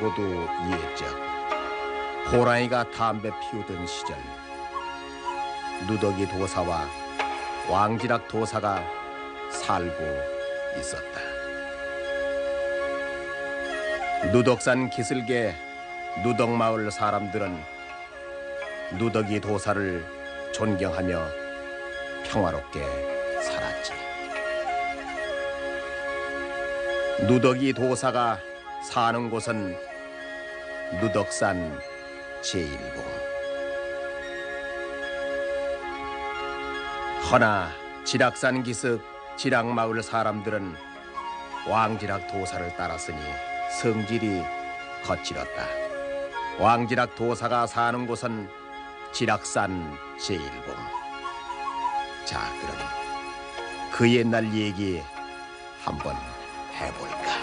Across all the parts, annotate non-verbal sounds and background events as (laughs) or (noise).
옛날하고도 예적 호랑이가 담배 피우던 시절 누더기 도사와 왕지락 도사가 살고 있었다. 누덕산 기슭의 누덕마을 사람들은 누더기 도사를 존경하며 평화롭게 살았지. 누더기 도사가 사는 곳은 누덕산 제1봉. 허나 지락산 기슭 지락마을 사람들은 왕지락 도사를 따랐으니 성질이 거칠었다. 왕지락 도사가 사는 곳은 지락산 제1봉. 자, 그럼 그 옛날 얘기 한번 해볼까?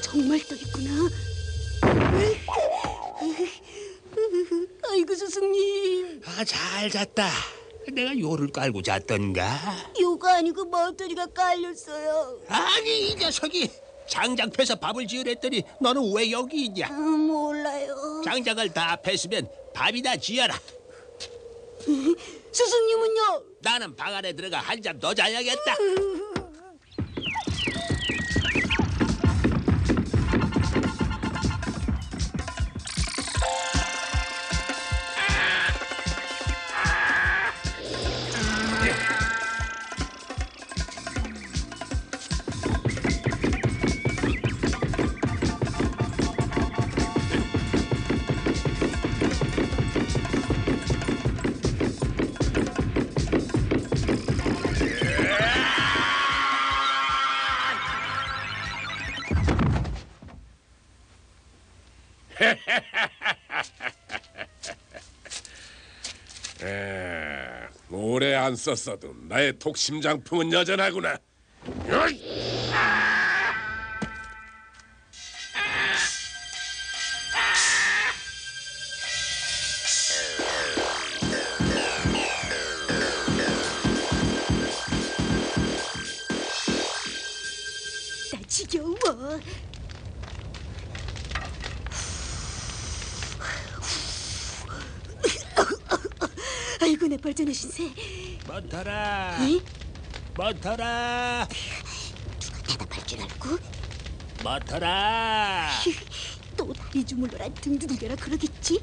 정말 떠 있구나. (laughs) 아이고 스승님, 아, 잘 잤다. 내가 요를 깔고 잤던가? 아니고 머리가 깔렸어요. 아니, 이 녀석이 장작 패서 밥을 지으랬더니 너는 왜 여기 있냐? 아, 몰라요. 장작을 다 팼으면 밥이나 지어라. (laughs) 스승님은요? 나는 방 안에 들어가 한잠 더 자야겠다. (laughs) 썼어도 나의 독심장풍은 여전하구나. 버터라, 대답할 줄 알고 버터라. 또 다리 주물러라 등 두들겨라 그러겠지?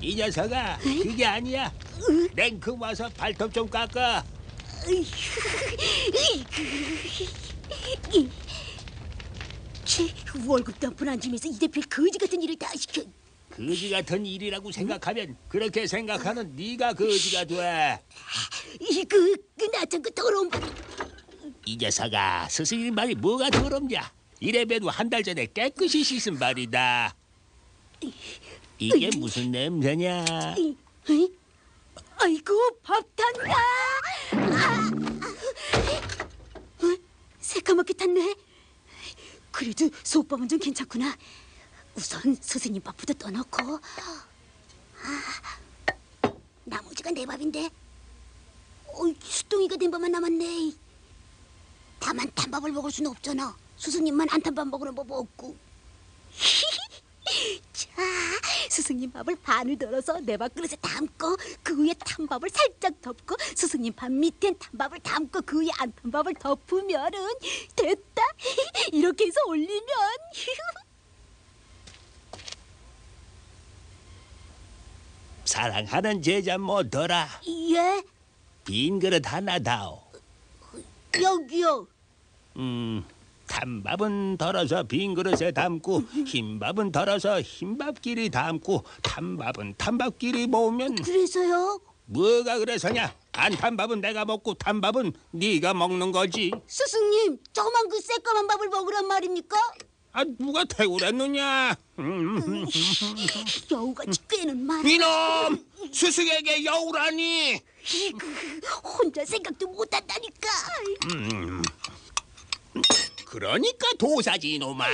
이 녀석아, 그게 아니야. 냉큼 와서 발톱 좀 깎아. 치, 월급도 한푼안 주면서 이 대필 거지 같은 일을 다 시켜. 거지 같은 일이라고 생각하면 그렇게 생각하는 네가 거지가 돼. 이거 그나참 그 더러운 바- 이 녀석아, 스승님 말이 뭐가 더럽냐? 이래봬도 한 달 전에 깨끗이 씻은 말이다. 이게 무슨 냄새냐? 아이고 밥 탄다. 아! 어? 새까맣게 탔네. 그래도 소밥은 좀 괜찮구나. 우선 선생님 밥부터 떠놓고. 아. 아버지가 내 밥인데. 어이, 수동이가 된 밥만 남았네. 다만 단밥을 먹을 수는 없잖아. 스승님만 안탄밥 먹으는 법 없고. (laughs) 자, 스승님 밥을 반을 덜어서 내 밥그릇에 담고 그 위에 탄밥을 살짝 덮고 스승님 밥 밑엔 탄밥을 담고 그 위에 안탄밥을 덮으면은 됐다. (laughs) 이렇게 해서 올리면 (laughs) 사랑하는 제자 뭐더라 예, 빈 그릇 하나 다오 여기요. 음 단밥은 덜어서 빈 그릇에 담고 흰밥은 덜어서 흰밥끼리 담고 탄밥은 탄밥끼리 모으면 그래서요. 뭐가 그래서냐 안 탄밥은 내가 먹고 탄밥은 네가 먹는 거지 스승님, 저만 그 새까만 밥을 먹으란 말입니까? 아 누가 태우랬느냐 음, 여우같이 꿰는 말. 이놈 스승에게 여우라니 혼자 생각도 못한다니까. 그러니까 도사지 이놈아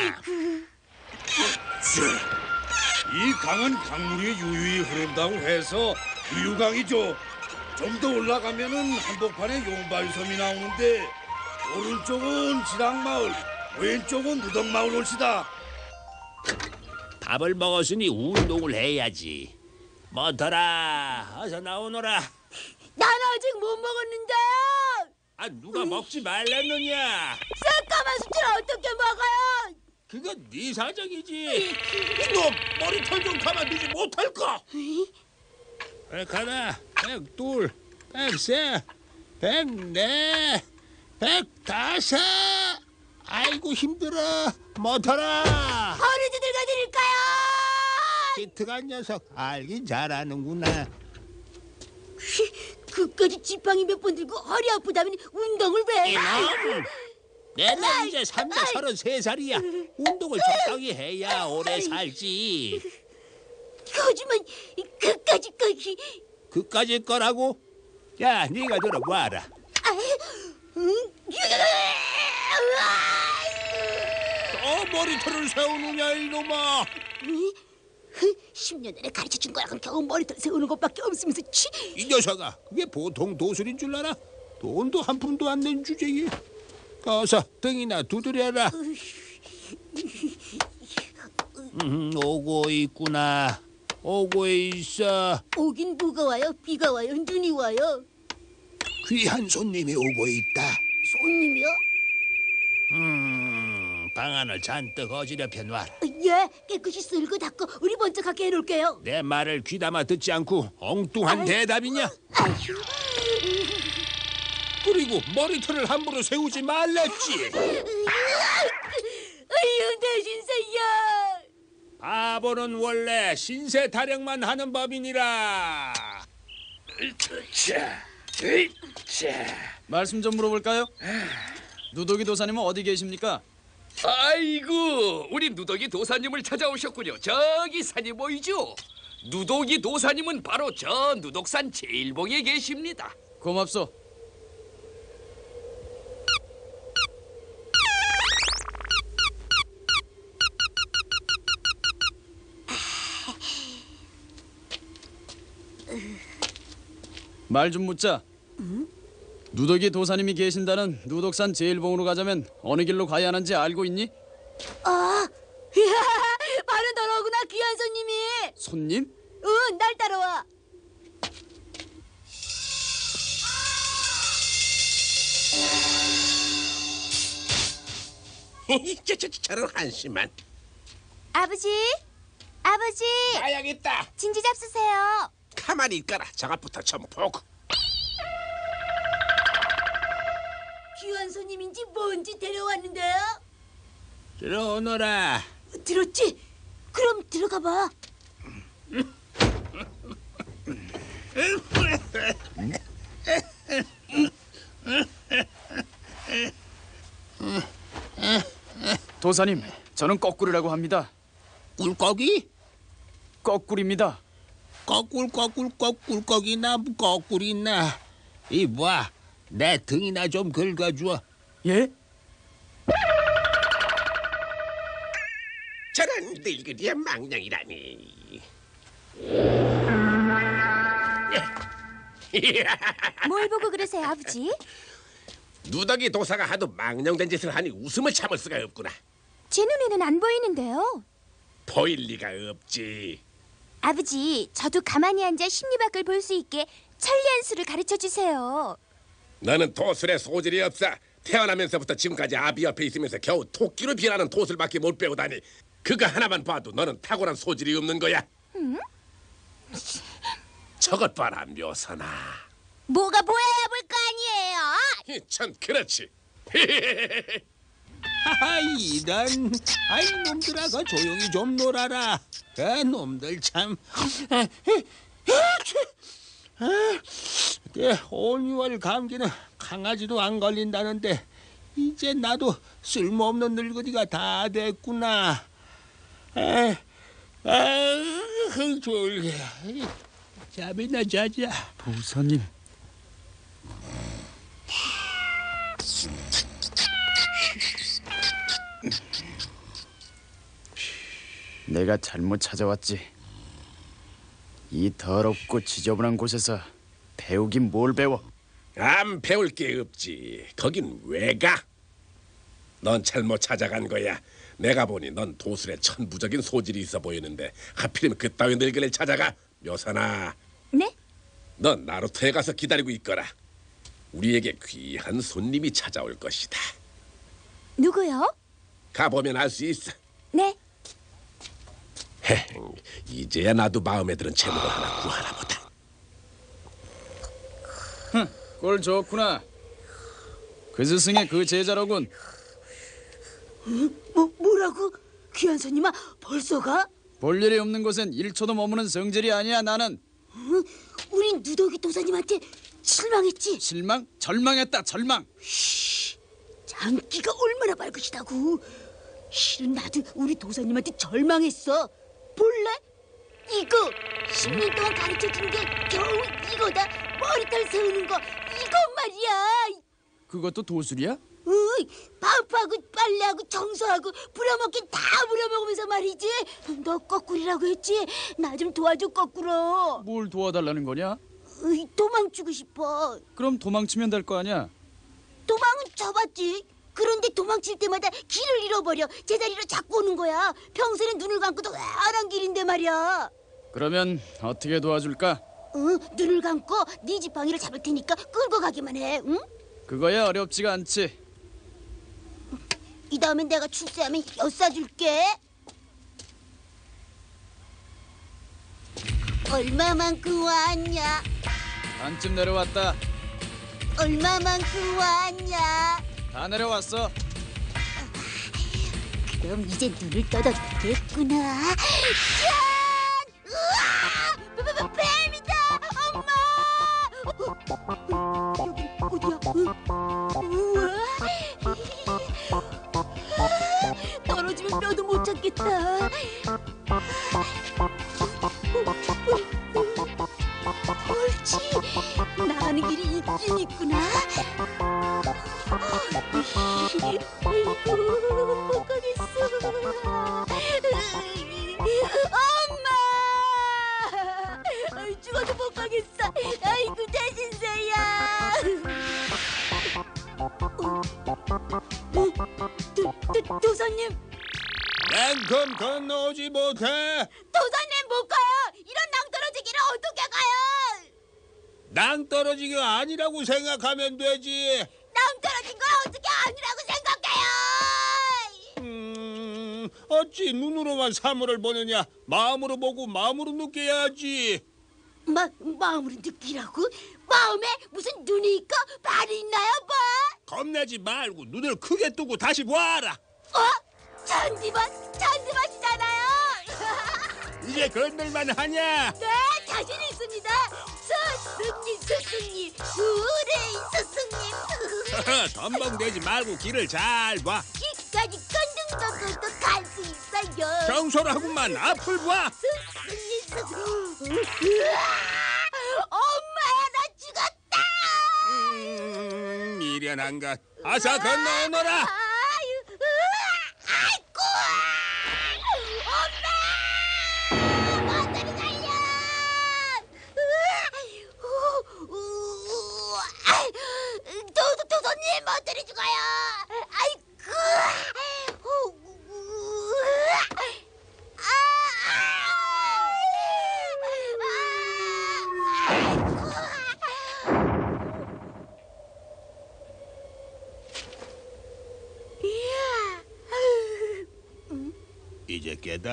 이 강은 강물이 유유히 흐른다고 해서 유유강이죠. 좀 더 올라가면은 한복판에 용발섬이 나오는데 오른쪽은 지랑마을, 왼쪽은 누덕마을 올시다. 밥을 먹었으니 운동을 해야지 뭐더라 어서 나오너라 난 아직 못 먹었는데. 아 누가 먹지 말랬느냐? 새까만 수치를 어떻게 먹어요? 그건 네 사정이지. 이놈 머리털 좀 가만두지 못할까? 백 하나 백 둘 백 세 백 네 백 다섯. 아이고 힘들어. 뭐더라. 허리 두들겨 드릴까요? 기특한 녀석 알긴 잘하는구나 (laughs) 그까지 지팡이 몇 번 들고 허리 아프다면 운동을 왜? 해? 이놈 내는 이제 삼대 서른 세 살이야 운동을 적당히 해야 오래 살지 하지만 그까지까지. 그까지 거라고 야 네가 들어봐라 응? 또 머리털을 세우느냐 이놈아 10년 전에 가르쳐 준 거랑은 겨우 머리털 세우는 것밖에 없으면서 치. 이 녀석아 그게 보통 도술인 줄 알아? 돈도 한 푼도 안 낸 주제에 어서 등이나 두드려라 음, 오고 있구나 오고 있어 오긴 누가 와요? 비가 와요? 눈이 와요? 귀한 손님이 오고 있다 손님이요? 음, 방안을 잔뜩 어지럽혀 놔라 예, 깨끗이 쓸고 닦고 우리 먼저 가게 해놓을게요. 내 말을 귀담아 듣지 않고 엉뚱한 대답이냐 아휴, 그리고 머리털을 함부로 세우지 말랬지 아유, 대신세야. 바보는 원래 신세 타령만 하는 법이니라 자, 에이, 자. 말씀 좀 물어볼까요? 누더기 도사님은 어디 계십니까? 아이고 우리 누더기 도사님을 찾아오셨군요 저기 산이 보이죠 누더기 도사님은 바로 저 누덕산 제일봉에 계십니다 고맙소. 말 좀 묻자. 누더기 도사님이 계신다는 누덕산 제일봉으로 가자면 어느 길로 가야 하는지 알고 있니? 아, (laughs) 바로 너로구나 귀한 손님이. 손님? 응, 날 따라와. 저, 저, 저런 한심한 아버지, 아버지, 가야겠다 진지 잡수세요. 가만히 있거라 저것부터 좀보 귀한 손님인지 뭔지 데려왔는데요. 들어오너라 들었지? 그럼 들어가 봐. 도사님, 저는 거꾸리라고 합니다. 꿀꺽이? 거꾸리입니다. 거꿀 거꿀 거꿀 거기나 거꿀이나 이봐 내 등이나 좀 긁어줘 예? 저런 늙은이의 망령이라니 (laughs) 뭘 보고 그러세요, 아버지? 누더기 도사가 하도 망령된 짓을 하니 웃음을 참을 수가 없구나. 제 눈에는 안 보이는데요. 보일 리가 없지. 아버지, 저도 가만히 앉아 심리 밖을 볼 수 있게 천리안 수를 가르쳐 주세요. 너는 도술에 소질이 없어. 태어나면서부터 지금까지 아비 옆에 있으면서 겨우 토끼로 변하는 도술밖에 못 배우다니. 그거 하나만 봐도 너는 탁월한 소질이 없는 거야. 저것 봐라 묘선아. 뭐가 보여야 볼거 아니에요? 참 그렇지. (laughs) 하하 이런 아이 놈들아 그 조용히 좀 놀아라 그 놈들 참 아, 그 온유월 감기는 강아지도 안 걸린다는데 이제 나도 쓸모없는 늙은이가 다 됐구나 아, 아, 졸게 잠이나 자자 도사님. 내가 잘못 찾아왔지. 이 더럽고 지저분한 곳에서 배우긴 뭘 배워? 안 배울 게 없지. 거긴 왜 가? 넌 잘못 찾아간 거야. 내가 보니 넌 도술에 천부적인 소질이 있어 보이는데 하필이면 그따위 늙은이를 찾아가. 묘선아, 네? 넌 나루토에 가서 기다리고 있거라. 우리에게 귀한 손님이 찾아올 것이다. 누구요? 가보면 알 수 있어. 네. 헤헤, 이제야 나도 마음에 드는 제목을 하나 구하나 보다. 꼴 좋구나. 그 스승의 그 제자로군. 뭐 뭐라고? 귀한 손님아 벌써 가? 볼 일이 없는 곳엔 1초도 머무는 성질이 아니야 나는. 응? 우린 누더기 도사님한테 실망했지. 실망? 절망했다 절망. 장기가 얼마나 밝으시다고. 실은 나도 우리 도사님한테 절망했어. 볼래? 이거 10년 동안 가르쳐 준 게 겨우 이거다. 머리털 세우는 거 이거 말이야. 그것도 도술이야? 으이, 밥하고 빨래하고 청소하고 부려먹긴 다 부려먹으면서 말이지. 너 거꾸리라고 했지? 나 좀 도와줘 거꾸로. 뭘 도와달라는 거냐? 으이, 도망치고 싶어. 그럼 도망치면 될 거 아니야. 도망은 쳐봤지. 그런데 도망칠 때마다 길을 잃어버려 제자리로 자꾸 오는 거야. 평소에는 눈을 감고도 훤한 길인데 말이야. 그러면 어떻게 도와줄까? 응, 눈을 감고 네 지팡이를 잡을 테니까 끌고 가기만 해. 응? 그거야 어렵지가 않지. 이 다음엔 내가 출세하면 엿사줄게. 얼마만큼 왔냐? 반쯤 내려왔다. 얼마만큼 왔냐? 다 내려왔어. 그럼 이제 눈을 떠도 되겠구나. 짠! 우와! 뱀- 뱀- 뱀이다! 엄마! 어, 어디야? 응? 우와! 떨어지면 뼈도 못 찾겠다. 옳지. 나가는 길이 있긴 있구나. 못 가겠어. 엄마! 죽어도 못 가겠어. 아이고 대신세야. 도사님, 냉큼 건너오지 못해 도사님 못 가요. 이런 낭떠러지 길을 어떻게 가요? 낭떠러지가 아니라고 생각하면 되지 낭떠러진 걸 어떻게 아니라고 생각해요? 음, 어찌 눈으로만 사물을 보느냐 마음으로 보고 마음으로 느껴야지 마, 마음으로 느끼라고? 마음에 무슨 눈이 있고 발이 있나요, 뭐? 겁내지 말고 눈을 크게 뜨고 다시 보아라 어? 잔디밭? 잔디밭이잖아요. (laughs) 이제 건들만 하냐 네, 자신 있습니다. 스승님, 스승님, 우리 스승님. 덤벙대지 말고 길을 잘봐 기까지 건등덕건도 갈수 있어요. 정솔하구만 앞을 봐 스승님, 스승님. 엄마야, 나 죽었다. 음, 미련한 것 어서 건너오너라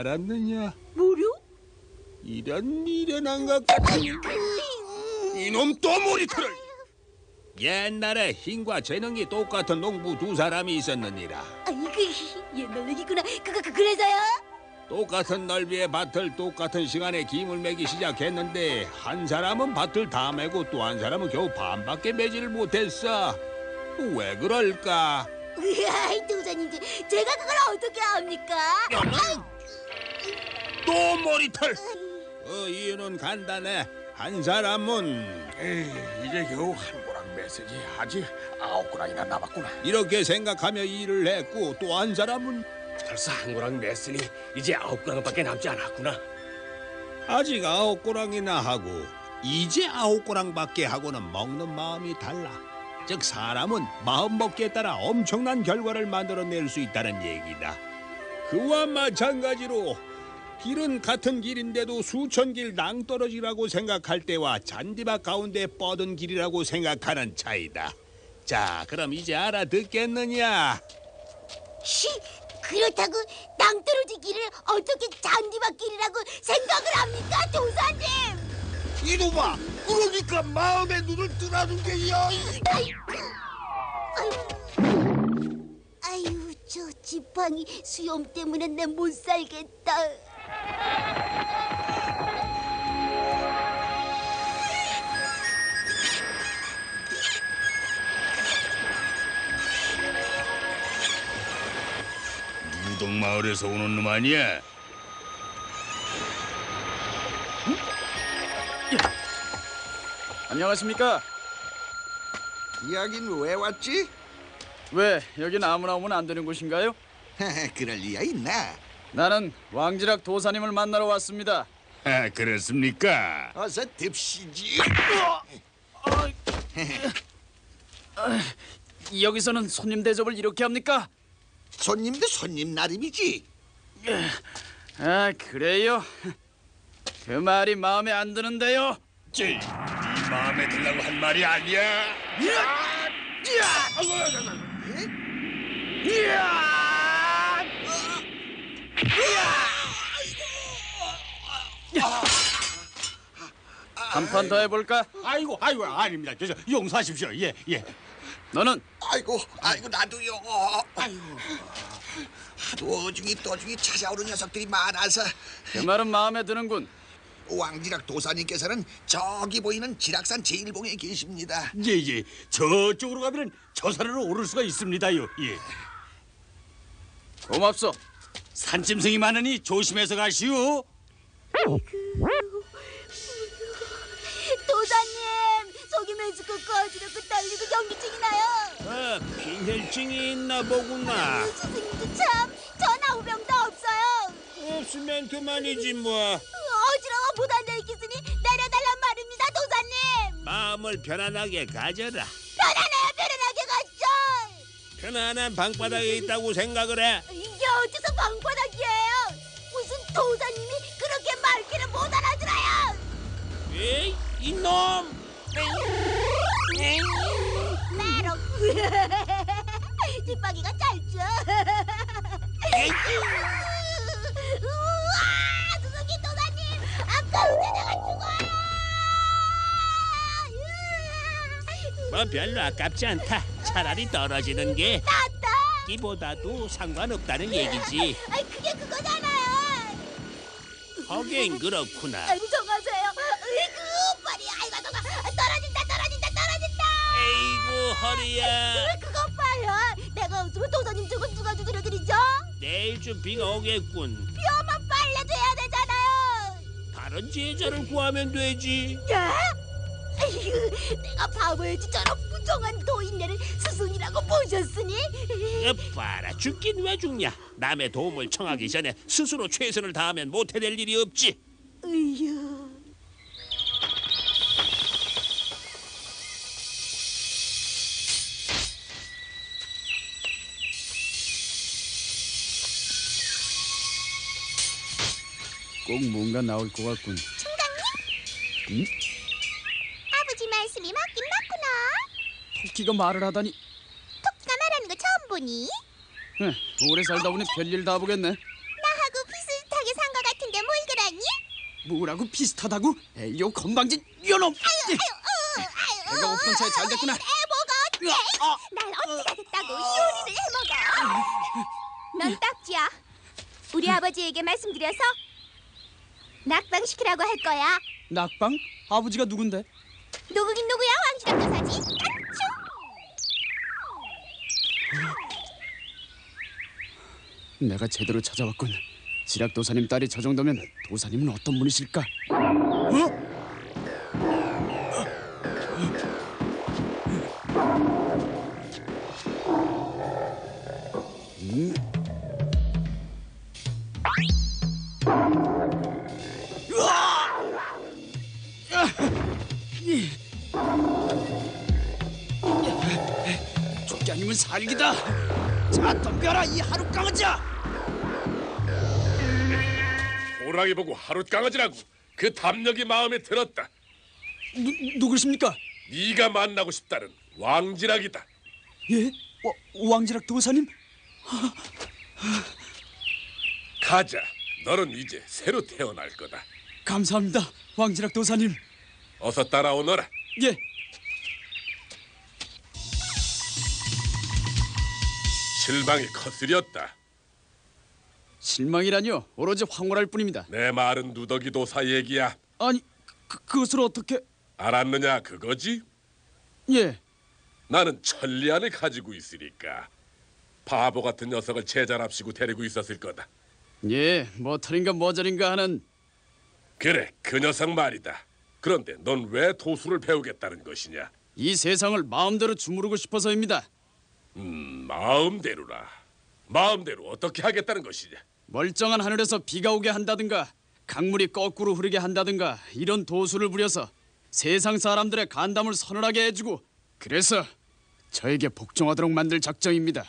깨달았느냐? 뭐요? 이런 미련한 것 같은 이놈 또 모니터를 옛날에 힘과 재능이 똑같은 농부 두 사람이 있었느니라 아이고 옛날 얘기구나. 그거 그, 그래서요? 똑같은 넓이의 밭을 똑같은 시간에 김을 매기 시작했는데 한 사람은 밭을 다 매고 또 한 사람은 겨우 반밖에 매지를 못했어 왜 그럴까? (laughs) 으아이 도사님 제가 그걸 어떻게 합니까? 또 머리털 어, 이유는 간단해 한 사람은 에이, 이제 겨우 한 고랑 메시지 아직 아홉 고랑이나 남았구나 이렇게 생각하며 일을 했고 또 한 사람은 벌써 한 고랑 냈으니 이제 아홉 고랑밖에 남지 않았구나. 아직 아홉 고랑이나 하고 이제 아홉 고랑밖에 하고는 먹는 마음이 달라. 즉 사람은 마음 먹기에 따라 엄청난 결과를 만들어낼 수 있다는 얘기다. 그와 마찬가지로 길은 같은 길인데도 수천 길 낭떠러지라고 생각할 때와 잔디밭 가운데 뻗은 길이라고 생각하는 차이다. 자, 그럼 이제 알아듣겠느냐? 시 그렇다고 낭떠러지 길을 어떻게 잔디밭 길이라고 생각을 합니까 도사님? 이놈아 그러니까 마음의 눈을 뜨라는 게야 아유 저 지팡이 수염 때문에 내 못 살겠다. 무덕마을에서 오는 놈 아니야? 안녕하십니까? 이야기는 왜 왔지? 왜 여긴 아무나 오면 안 되는 곳인가요? (laughs) 그럴 리야 있나? 나는 왕지락 도사님을 만나러 왔습니다. 아, 그렇습니까? 어서 듭시지. 여기서는 손님 대접을 이렇게 합니까? 손님도 손님 나름이지. 아 그래요? 그 말이 마음에 안 드는데요. 쟤, 네 마음에 들라고 한 말이 아니야. 한 판 더 해볼까? 아이고 아이고 아닙니다. 저, 저, 용서하십시오. 예 예. 너는 아이고, 아이고 나도요. 아이고. 하도 어중이 떠중이 찾아오는 녀석들이 많아서 그 말은 마음에 드는군. 왕지락 도사님께서는 저기 보이는 지락산 제일봉에 계십니다. 예 예. 저쪽으로 가면은 저 산으로 오를 수가 있습니다요. 예. 고맙소. 산짐승이 많으니 조심해서 가시오. 도사님 속이 메스고 꺼지르고 떨리고 경기증이 나요. 아, 빈혈증이 있나 보구나. 스승님도 참 전화 우병도 없어요. 없으면 그만이지 뭐. 어지러워 못 앉아 있겠으니 내려달란 말입니다 도사님. 마음을 편안하게 가져라. 편안해요 편안하게 갔죠. 편안한 방바닥에 있다고 생각을 해. 이게 어디서 방바닥이에요? 무슨 도사님이 그렇게 말귀를 못 알아들어요? 에이, 이놈! 메롱. 뒷바퀴가 짧죠. 우와, 수석이 도사님, 아까운데 내가 죽어요. 뭐 별로 아깝지 않다. 차라리 떨어지는 게 낫다. 기보다도 상관없다는 얘기지. 아이 그게 그거잖아요. 하긴 그렇구나. 안정하세요. 으이구, 빨리 아이고 도가 떨어진다, 떨어진다, 떨어진다. 에이구 허리야. 그거 봐요. 내가 없으면 도사님 저거 누가 두드려 드리죠? 내일쯤 비가 오겠군. 뼈만 빨래 돼야 되잖아요. 다른 제자를 구하면 되지. 야? 에휴, 내가 바보였지 저런 부정한 도인네를 스승이라고 보셨으니 어, 봐라 죽긴 왜 죽냐 남의 도움을 청하기 전에 스스로 최선을 다하면 못해낼 일이 없지 으유 꼭 뭔가 나올 것 같군. 총장님? 응? 말씀이 맞긴 맞구나. 토끼가 말을 하다니. 토끼가 말하는 거 처음 보니? 에, 오래 살다 보니 별일 다 보겠네. 나하고 비슷하게 산 거 같은데 뭘 그러니? 뭐라고 비슷하다고? 에이, 요 건방진 요놈! 아유, 아유, 배가 고픈 차에 잘 됐구나. 애보가 어때? 아, 날 어찌가 됐다고 요리를 해먹어? 넌 딱지야. 우리 아버지에게 말씀드려서 낙방 시키라고 할 거야. 낙방? 아버지가 누군데? 누구긴 누구야 왕실의 도사지? 깐충! 내가 제대로 찾아왔군. 지략 도사님 딸이 저 정도면 도사님은 어떤 분이실까? 살기다. 자, 덤벼라 이 하루 강아지야. 호랑이 보고 하루 강아지라고 그 담력이 마음에 들었다. 누, 누구십니까? 네가 만나고 싶다는 왕지락이다. 예? 와, 왕지락 도사님? 가자. 너는 이제 새로 태어날 거다. 감사합니다, 왕지락 도사님. 어서 따라오너라. 예. 실망이 커스렸다. 실망이라니요. 오로지 황홀할 뿐입니다. 내 말은 누더기 도사 얘기야. 아니, 그, 그것을 어떻게? 알았느냐 그거지? 예. 나는 천리안을 가지고 있으니까 바보 같은 녀석을 제자랍시고 데리고 있었을 거다. 예, 뭐털인가 뭐저린가 하는 그래, 그 녀석 말이다. 그런데 넌 왜 도수를 배우겠다는 것이냐? 이 세상을 마음대로 주무르고 싶어서입니다. 음, 마음대로라. 마음대로 어떻게 하겠다는 것이냐? 멀쩡한 하늘에서 비가 오게 한다든가 강물이 거꾸로 흐르게 한다든가 이런 도수를 부려서 세상 사람들의 간담을 서늘하게 해주고 그래서 저에게 복종하도록 만들 작정입니다.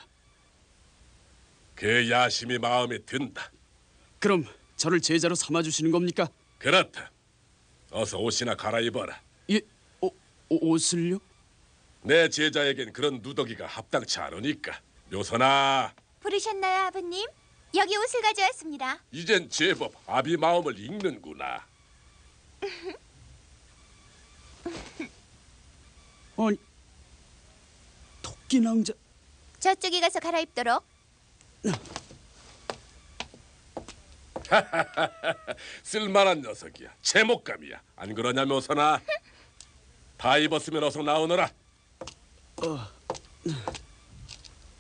그 야심이 마음에 든다. 그럼 저를 제자로 삼아 주시는 겁니까? 그렇다. 어서 옷이나 갈아입어라. 예, 오, 오, 옷을요? 내 제자에겐 그런 누더기가 합당치 않으니까. 묘선아, 부르셨나요, 아버님? 여기 옷을 가져왔습니다. 이젠 제법 아비 마음을 읽는구나. (laughs) 아니, 토끼 낭자 저쪽에 가서 갈아입도록. (laughs) 쓸만한 녀석이야. 제목감이야. 안 그러냐 묘선아? (laughs) 다 입었으면 어서 나오너라.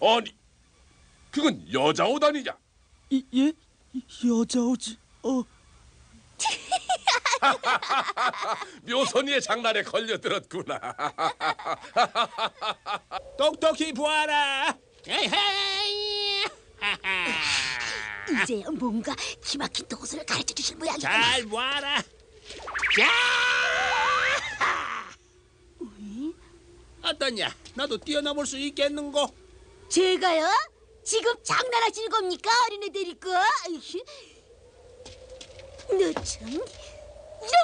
아니, 그건 여자 옷 아니냐? 이, 예? 여자 옷이 어 (laughs) 묘선이의 장난에 걸려들었구나. (laughs) 똑똑히 보아라. (laughs) 이제 뭔가 기막힌 도수를 가르쳐 주실 모양이구나. 잘 보아라. 자. 어떠냐? 나도 뛰어넘을 수 있겠는고? 제가요? 지금 장난하시는 겁니까 어린애 데리고? (laughs) 너 참 이런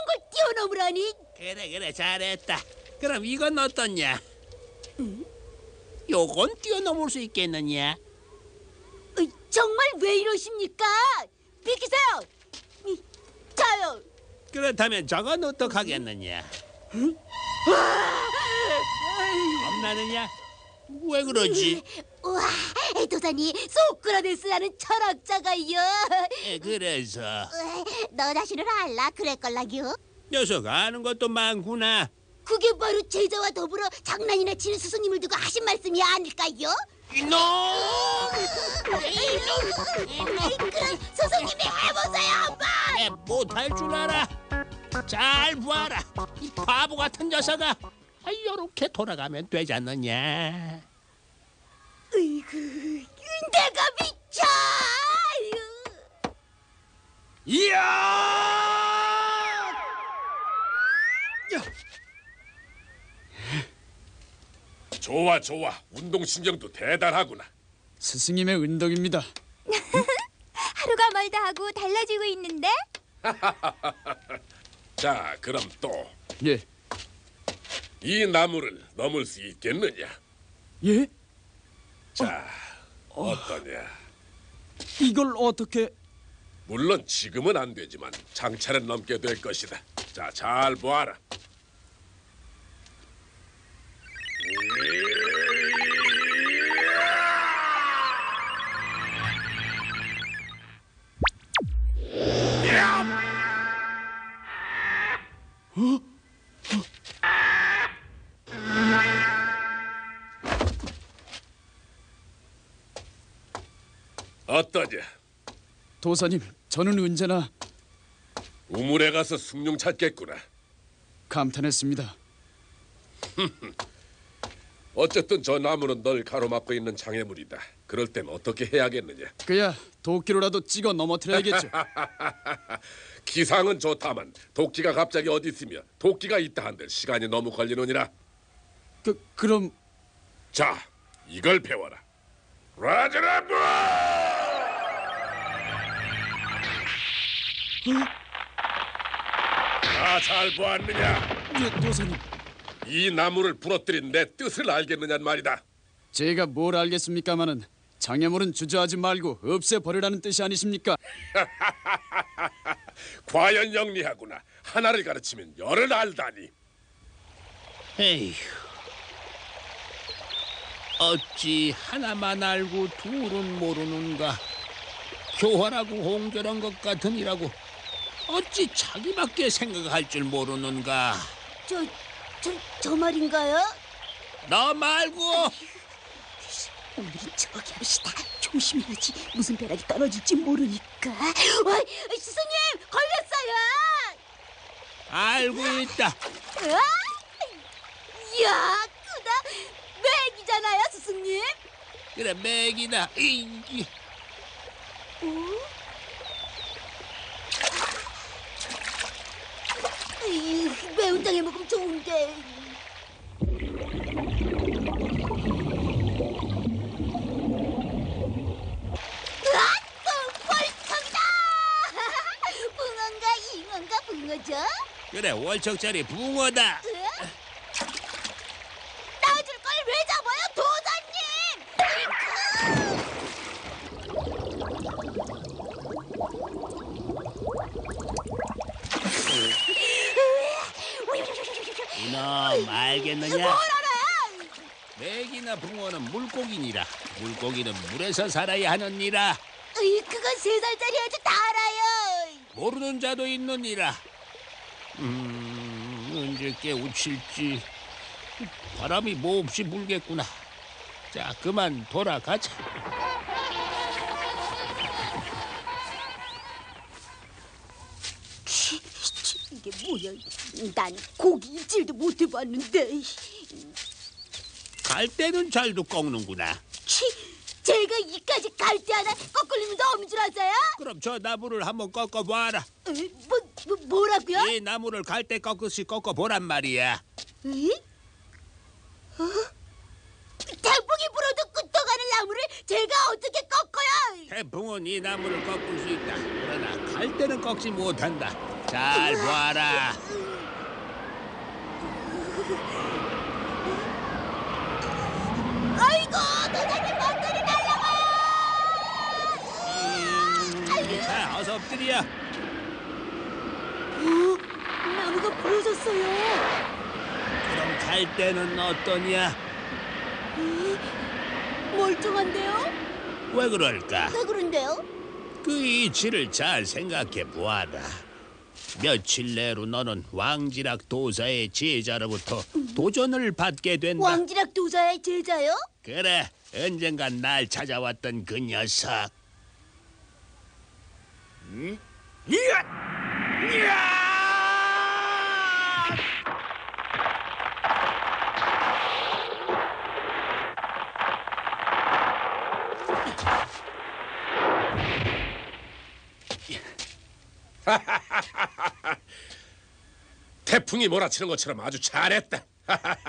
걸 뛰어넘으라니 그래 그래 잘했다. 그럼 이건 어떻냐? 요건 뛰어넘을 수 있겠느냐? 어이, 정말 왜 이러십니까? 비키세요 이, 자요 그렇다면 저건 어떡하겠느냐? 겁나느냐? 왜 그러지? (laughs) 우와 속 끌어냈으라는 철학자가요 에, 그래서 너 자신을 알라 그랬걸라규 녀석 아는 것도 많구나. 그게 바로 제자와 더불어 장난이나 치는 스승님을 두고 하신 말씀이 아닐까요? 이놈! (laughs) 그럼 스승님이 해보세요 한번 내 못할 줄 알아. 잘 보아라. 이 바보 같은 녀석아. 아, 요렇게 돌아가면 되지 않느냐? 으이구 내가 미쳐. 이야! 좋아, 좋아. 운동신경도 대단하구나. 스승님의 은덕입니다. (laughs) 하루가 멀다 하고 달라지고 있는데? (laughs) 자, 그럼 또이 예, 나무를 넘을 수 있겠느냐? 예? 자, 어떠냐? 이걸 어떻게? 물론 지금은 안 되지만 장차는 넘게 될 것이다. 자, 잘 보아라. 어떠냐? 도사님, 저는 언제나 우물에 가서 숭늉 찾겠구나. 감탄했습니다. (laughs) 어쨌든 저 나무는 널 가로막고 있는 장애물이다. 그럴 땐 어떻게 해야겠느냐? 그야 도끼로라도 찍어 넘어뜨려야겠죠. (laughs) 기상은 좋다만 도끼가 갑자기 어디 있으며 도끼가 있다 한들 시간이 너무 걸리느니라. 그 그럼 자, 이걸 배워라. 라즈라브! 아, 잘 보았느냐? 예, 도사님, 이 나무를 부러뜨린 내 뜻을 알겠느냐 말이다. 제가 뭘 알겠습니까마는 장애물은 주저하지 말고 없애버리라는 뜻이 아니십니까? (laughs) 과연 영리하구나. 하나를 가르치면 열을 알다니. 에휴. 어찌 하나만 알고 둘은 모르는가? 교활하고 홍절한 것 같으니라고 어찌 자기밖에 생각할 줄 모르는가? 저, 저, 저 말인가요? 너 말고 오늘은 저기 합시다. 조심해야지. 무슨 벼락이 떨어질지 모르니까. 어이, 스승님 걸렸어요. 알고 있다. 으아! 이야, 크다. 맥이잖아요, 스승님. 그래 맥이다. 이, 에이, 매운 땅에 먹으면 좋은데. 그래 월척짜리 붕어다. 따줄 걸 왜 잡아요, 도사님? 이놈 알겠느냐? 뭘 알아? 맥이나 붕어는 물고기니라. 물고기는 물에서 살아야 하느니라. 으이, 그건 세 살짜리 아주 다 알아요. 모르는 자도 있느니라. 음, 언제 깨우칠지. 바람이 몹시 불겠구나. 자, 그만 돌아가자. 이게 뭐야? 난 고기 입질도 못 해봤는데. 갈 때는 잘도 꺾는구나. 치, 제가 이까지 갈 때 하나 거꾸리면 너무 줄 아세요? 그럼 저 나무를 한번 꺾어봐라. 에, 뭐, 뭐 뭐라고요? 이 나무를 갈때 꺾듯이 꺾어 보란 말이야. 에? 어? 태풍이 불어도 끄떡하는 나무를 제가 어떻게 꺾어요? 태풍은 이 나무를 꺾을 수 있다. 그러나 갈 때는 꺾지 못한다. 잘 봐라. 아이고, 도사님 목도리 날라가요! 음, 자, 어서 엎드려. 어, 나무가 부러졌어요. 그럼 갈 때는 어떠냐? 멀쩡한데요? 왜 그럴까? 왜 그런데요? 그 이치를 잘 생각해 보아라. 며칠 내로 너는 왕지락 도사의 제자로부터 도전을 받게 된다. 왕지락 도사의 제자요? 그래, 언젠간 날 찾아왔던 그 녀석. (laughs) 태풍이 몰아치는 것처럼 아주 잘했다. 아 (laughs)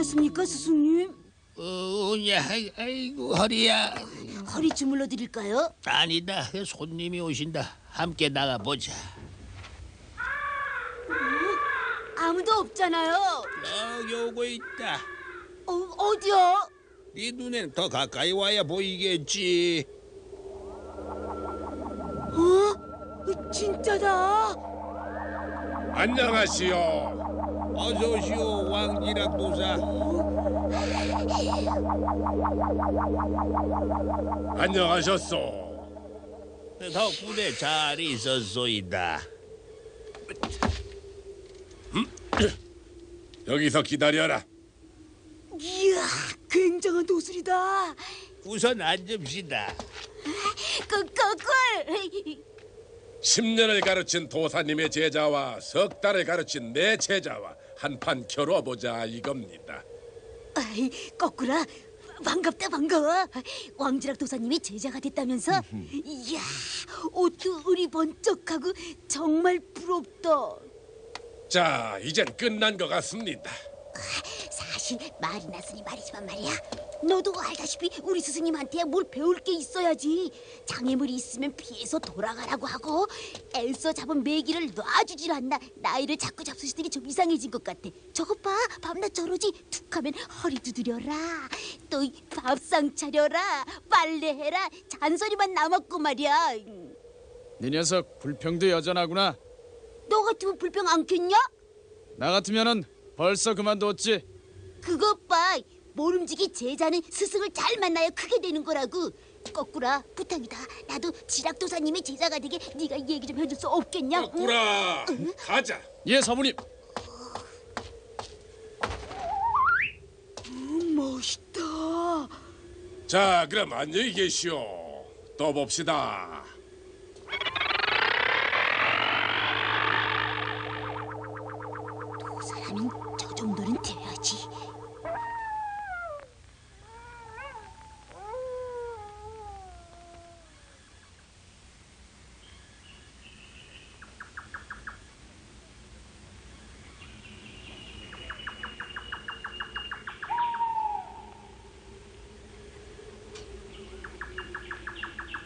괜찮으셨습니까, 스승님? 어, 오냐, 아이고 허리야. 허리 주물러 드릴까요? 아니다, 손님이 오신다. 함께 나가 보자. 아무도 없잖아요. 여기 오고 있다. 어, 어디요? 네 눈엔 더 가까이 와야 보이겠지. 어, 진짜다. 안녕하시오. 어서 오시오, 왕지락 도사. 안녕하셨소. 덕분에 잘 있었소이다. (clears throat) 여기서 기다려라. 이야, 굉장한 도술이다. 우선 앉읍시다. 그, 거꿀. 10년을 가르친 도사님의 제자와 석 달을 가르친 내 제자와 한판 겨뤄보자 이겁니다. 아이, 거꾸라. 반갑다 반가워. 왕지락 도사님이 제자가 됐다면서? (laughs) 이야, 옷도 의리 번쩍하고 정말 부럽다. 자, 이젠 끝난 것 같습니다. 사실 말이 났으니 말이지만 말이야. 너도 알다시피 우리 스승님한테 뭘 배울 게 있어야지. 장애물이 있으면 피해서 돌아가라고 하고 애써 잡은 메기를 놔주질 않나. 나이를 자꾸 잡수시더니 좀 이상해진 것 같아. 저것 봐, 밤낮 저러지. 툭하면 허리 두드려라. 또 밥상 차려라. 빨래해라. 잔소리만 남았고 말이야. 네 녀석 불평도 여전하구나. 너 같으면 불평 않겠냐? 나 같으면은 벌써 그만뒀지. 그것 봐. 모름지기 제자는 스승을 잘 만나야 크게 되는 거라고. 거꾸라 부탁이다. 나도 지락도사님의 제자가 되게 네가 얘기 좀 해줄 수 없겠냐? 응? 꾸라, 가자. 예, 사모님. 음, 멋있다. 자, 그럼 안녕히 계시오. 또 봅시다. 정도는 돼야지.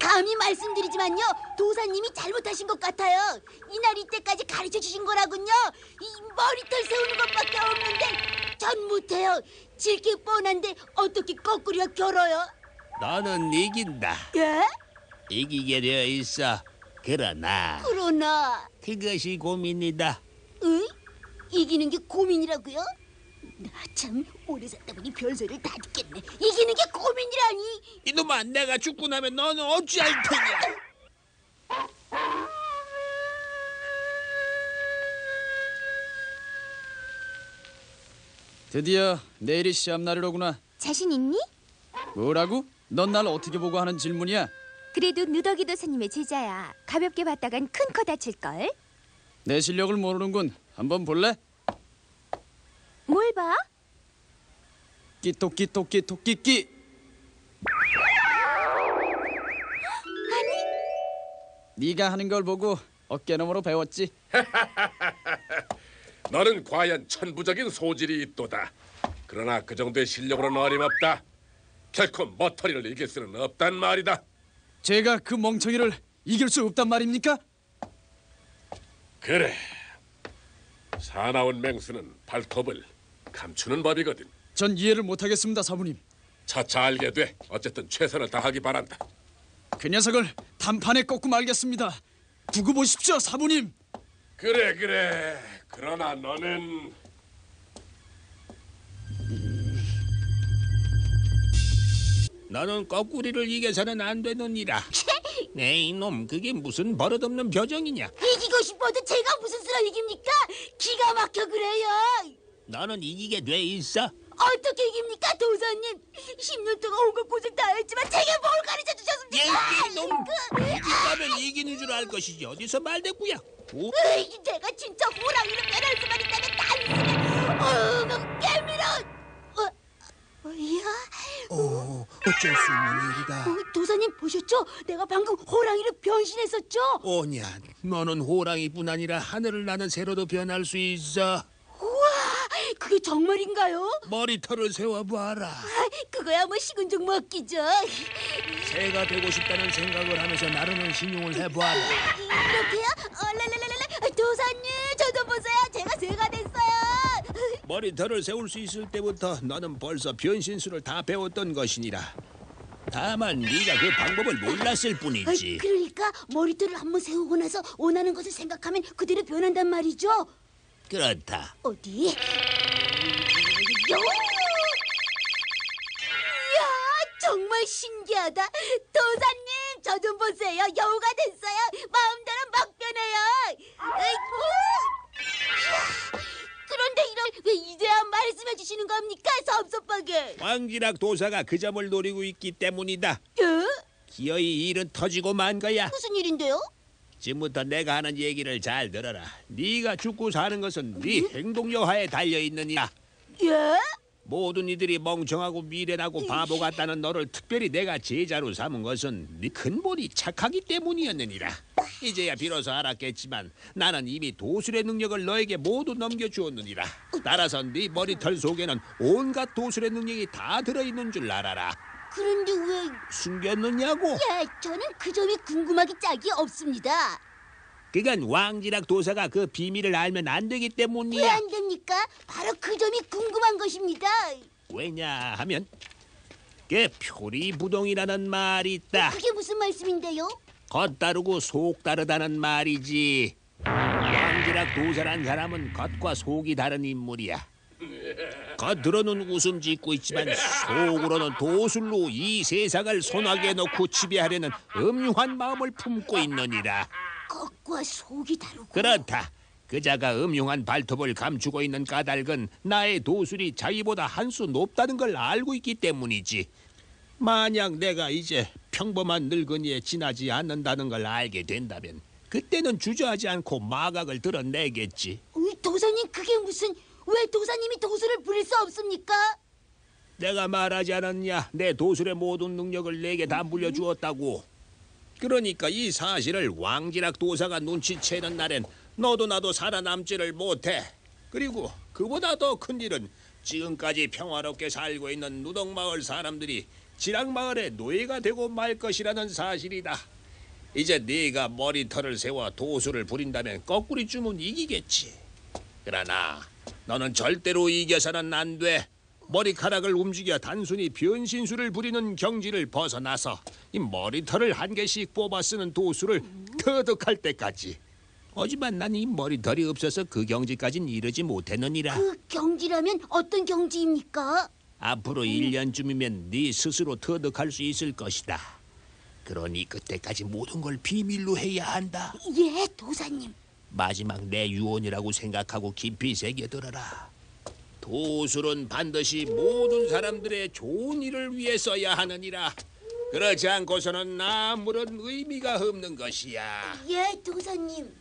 감히 말씀드리지만요 도사님이 잘못하신 것 같아요 이날 이때까지 가르쳐 주신 거라군요 이 머리털 세우는 것밖에 없는데 전 못해요 질게 뻔한데 어떻게 거꾸리가 결어요 너는 이긴다. 예? 이기게 되어 있어. 그러나 그러나 그것이 고민이다. 응? 이기는 게 고민이라고요? 나 참 오래 살다 보니 별소리를 다 듣겠네 이기는 게 고민이라니 이놈아, 내가 죽고 나면 너는 어찌할 테냐? 드디어 내일이 시합 날이로구나. 자신 있니? 뭐라고? 넌 날 어떻게 보고 하는 질문이야? 그래도 누더기 도사님의 제자야. 가볍게 봤다간 큰 코 다칠 걸. 내 실력을 모르는군. 한번 볼래? 뭘 봐? 끼토끼 토끼 토끼끼. 네가 하는 걸 보고 어깨너머로 배웠지. (laughs) 너는 과연 천부적인 소질이 있도다. 그러나 그 정도의 실력으로는 어림없다. 결코 머터리를 이길 수는 없단 말이다. 제가 그 멍청이를 이길 수 없단 말입니까? 그래. 사나운 맹수는 발톱을 감추는 법이거든. 전 이해를 못하겠습니다, 사부님. 차차 알게 돼. 어쨌든 최선을 다하기 바란다. 그 녀석을 단판에 꺾고 말겠습니다. 두고 보십시오, 사부님. 그래 그래. 그러나 너는 너는 거꾸리를 이겨서는 안 되느니라. 네 이놈 그게 무슨 버릇없는 표정이냐? 이기고 싶어도 제가 무슨 수로 이깁니까? 기가 막혀 그래요 너는 이기게 돼 있어. 어떻게 이깁니까 도사님 10년 동안 온갖 고생 다 했지만 제게 뭘 알 것이지 어디서 말대꾸야? 오, 으이, 내가 진짜 호랑이를 빼낼 수만 있다면 단순히 어그 깨밀어 어, 어이야 오, 어쩔 수 있는 일이다. 어, 도사님 보셨죠? 내가 방금 호랑이를 변신했었죠? 오냐, 너는 호랑이뿐 아니라 하늘을 나는 새로도 변할 수 있어. 그게 정말인가요? 머리털을 세워봐라. 아, 그거야 뭐 식은 죽 먹기죠. 새가 되고 싶다는 생각을 하면서 나르는 신용을 해봐라. 이렇게요? 얼랄랄랄랄 도사님 저좀 보세요. 제가 새가 됐어요. 머리털을 세울 수 있을 때부터 너는 벌써 변신술을 다 배웠던 것이니라. 다만 네가 그 방법을 몰랐을 아, 뿐이지. 그러니까 머리털을 한번 세우고 나서 원하는 것을 생각하면 그대로 변한단 말이죠. 그렇다. 어디? 요! 이야, 정말 신기하다. 도사님, 저 좀 보세요. 여우가 됐어요. 마음대로 막 변해요. 아이고. 이야, 그런데 이런 왜 이제야 말씀해 주시는 겁니까? 섭섭하게. 왕기락 도사가 그 점을 노리고 있기 때문이다. 예? 기어이 일은 터지고 만 거야. 무슨 일인데요? 지금부터 내가 하는 얘기를 잘 들어라. 네가 죽고 사는 것은 네 행동 여하에 달려 있느니라. 예? 모든 이들이 멍청하고 미련하고 바보 같다는 너를 특별히 내가 제자로 삼은 것은 네 근본이 착하기 때문이었느니라. 이제야 비로소 알았겠지만 나는 이미 도술의 능력을 너에게 모두 넘겨주었느니라. 따라서 네 머리털 속에는 온갖 도술의 능력이 다 들어있는 줄 알아라. 그런데 왜? 숨겼느냐고? 예, 저는 그 점이 궁금하기 짝이 없습니다. 그건 왕지락 도사가 그 비밀을 알면 안 되기 왜 때문이야. 안 됩니까? 바로 그 점이 궁금한 것입니다. 왜냐 하면 그 표리부동이라는 말이 있다. 그게 무슨 말씀인데요? 겉다르고 속 다르다는 말이지. 왕지락 도사란 사람은 겉과 속이 다른 인물이야. 겉으로는 웃음 짓고 있지만 속으로는 도술로 이 세상을 손아귀에 넣고 지배하려는 음흉한 마음을 품고 있느니라. 겉과 속이 다르고. 그렇다. 그자가 음흉한 발톱을 감추고 있는 까닭은 나의 도술이 자기보다 한 수 높다는 걸 알고 있기 때문이지. 만약 내가 이제 평범한 늙은이에 지나지 않는다는 걸 알게 된다면 그때는 주저하지 않고 마각을 드러내겠지. 이 도사님 그게 무슨 왜 도사님이 도술을 부릴 수 없습니까? 내가 말하지 않았냐? 내 도술의 모든 능력을 내게 다 물려주었다고. 그러니까 이 사실을 왕지락 도사가 눈치채는 날엔 너도 나도 살아남지를 못해. 그리고 그보다 더 큰 일은 지금까지 평화롭게 살고 있는 누덕마을 사람들이 지락마을의 노예가 되고 말 것이라는 사실이다. 이제 네가 머리털을 세워 도술을 부린다면 거꾸리 주면 이기겠지. 그러나 너는 절대로 이겨서는 안 돼. 머리카락을 움직여 단순히 변신술을 부리는 경지를 벗어나서 이 머리털을 한 개씩 뽑아 쓰는 도술을 터득할 때까지. 하지만 난 이 머리털이 없어서 그 경지까진 이르지 못했느니라. 그 경지라면 어떤 경지입니까? 앞으로 1년쯤이면 네 스스로 터득할 수 있을 것이다. 그러니 그때까지 모든 걸 비밀로 해야 한다. 예, 도사님. 마지막 내 유언이라고 생각하고 깊이 새겨들어라. 도술은 반드시 모든 사람들의 좋은 일을 위해 써야 하느니라. 그렇지 않고서는 아무런 의미가 없는 것이야. 예, 도사님.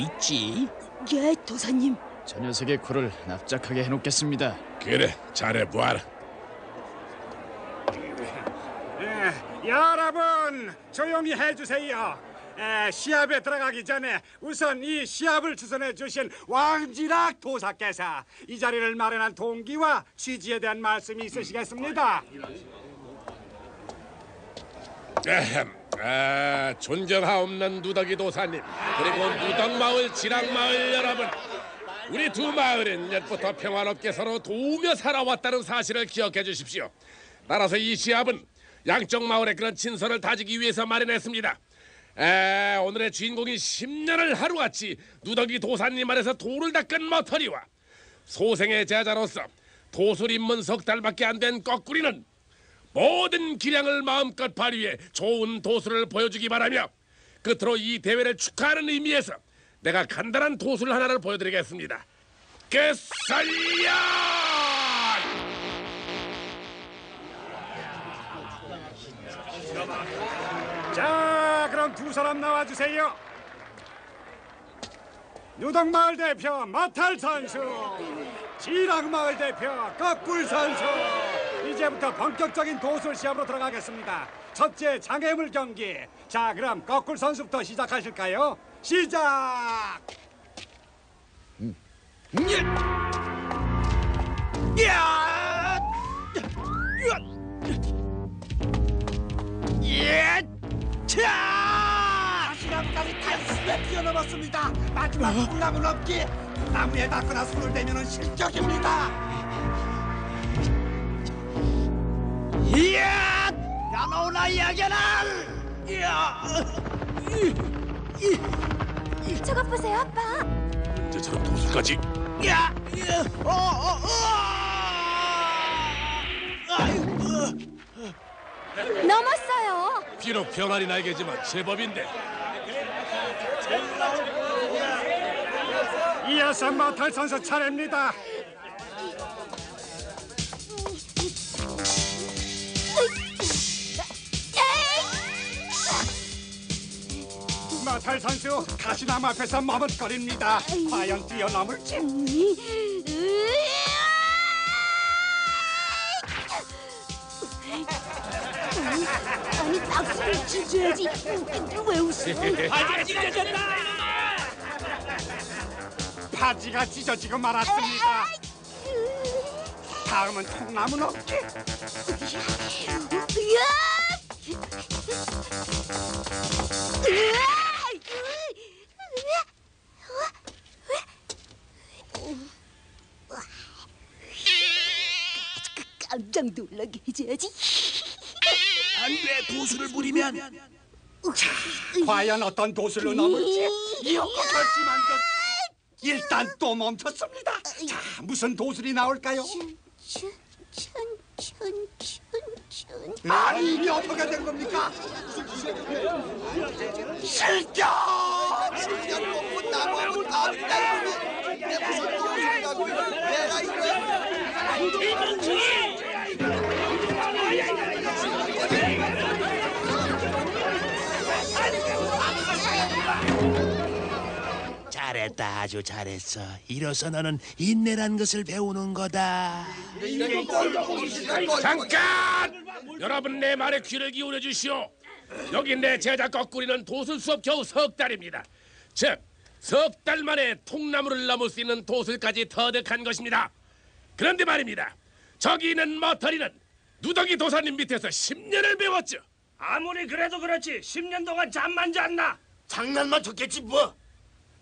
있지. 예, 도사님. 저 녀석의 코를 납작하게 해놓겠습니다. 그래, 잘해보아라. 예, 여러분 조용히 해주세요. 에, 시합에 들어가기 전에 우선 이 시합을 주선해 주신 왕지락 도사께서 이 자리를 마련한 동기와 취지에 대한 말씀이 있으시겠습니다. 아, 존경하옵는 누더기 도사님 그리고 누덕마을 지락마을 여러분 우리 두 마을은 옛부터 평화롭게 서로 도우며 살아왔다는 사실을 기억해 주십시오. 따라서 이 시합은 양쪽 마을의 그런 친선을 다지기 위해서 마련했습니다. 에, 오늘의 주인공이 10년을 하루같이 누더기 도사님 안에서 돌을 닦은 머터리와 소생의 제자로서 도술 입문 석 달밖에 안된 거꾸리는 모든 기량을 마음껏 발휘해 좋은 도수를 보여주기 바라며 끝으로 이 대회를 축하하는 의미에서 내가 간단한 도수를 하나를 보여드리겠습니다. 끝설령! 자, 그럼 두 사람 나와주세요. 누덕마을 대표 마탈 선수, 지락마을 대표 거꿀 선수. 이제부터 본격적인 도술 시합으로 들어가겠습니다. 첫째 장애물 경기. 자, 그럼 거꿀 선수부터 시작하실까요? 시작! 시간까지 단숨에 뛰어넘었습니다. 마지막 콩나물 없기. 나무에 닿거나 손을 대면 실격입니다. 이야! 저것 보세요, 아빠. 이제 저런 도수까지 야! 이야! 어, 어, 어! 아이고! 넘었어요. 비록 병아리 날개지만 제법인데 이어서 마탈 선수 차례입니다. 마탈 선수 가시나무 앞에서 머뭇거립니다. 과연 뛰어넘을지? 아니 박수를 치줘야지. 왜 웃어? 바지가 찢어지고 말았습니다. 다음은 통나무 넣기. 깜짝 놀라게 해줘야지. 안돼 도수를 부리면 과연 어떤 도수로 넘을지 이었고 결심한 것. 일단 또 멈췄습니다. 자, 무슨 도술이 나올까요? 춘춘춘춘춘 아니 이게 어떻게 된 겁니까? 실격! 실격 먹고 나무하고 다 때문에 내 무슨 도술이라고 내가 이거 잘했다 아주 잘했어 이로써 너는 인내란 것을 배우는 거다 잠깐! 여러분 내 말에 귀를 기울여 주시오. 여기 내 제자 거꾸리는 도술 수업 겨우 석 달입니다. 즉, 석 달 만에 통나무를 넘을 수 있는 도술까지 터득한 것입니다. 그런데 말입니다. 저기 있는 머터리는 누더기 도사님 밑에서 10년을 배웠죠. 아무리 그래도 그렇지 10년 동안 잠만 잤나? 장난만 쳤겠지 뭐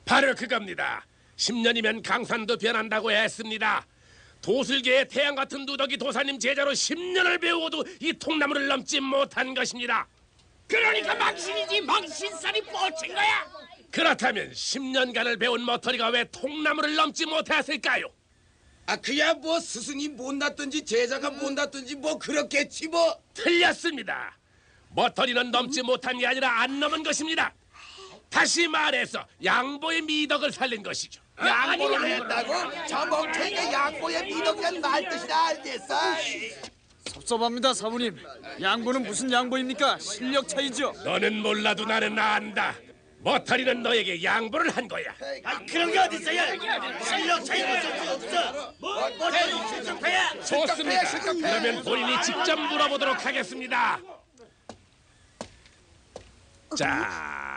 바로 그겁니다. 10년이면 강산도 변한다고 했습니다. 도술계의 태양 같은 누더기 도사님 제자로 10년을 배우고도 이 통나무를 넘지 못한 것입니다. 그러니까 망신이지 망신살이 뻗친 거야. 그렇다면 10년간을 배운 머터리가 왜 통나무를 넘지 못했을까요? 아 그야 뭐 스승이 못났든지 제자가 못났든지 뭐 그렇겠지 뭐 틀렸습니다. 머터리는 넘지 못한 게 아니라 안 넘은 것입니다. 다시 말해서 양보의 미덕을 살린 것이죠. 양보를 했다고? 저 멍청이가 양보의 미덕이란 말 뜻이나 알겠어? 섭섭합니다 사부님. 양보는 무슨 양보입니까? 실력 차이죠. 너는 몰라도 나는 안다. 머터리는 너에게 양보를 한 거야. 그런 게 어딨어요? 실력 차이 없을 수 없어. 뭐, 뭐, 실력파야. 좋습니다. 그러면 본인이 직접 물어보도록 하겠습니다. 자,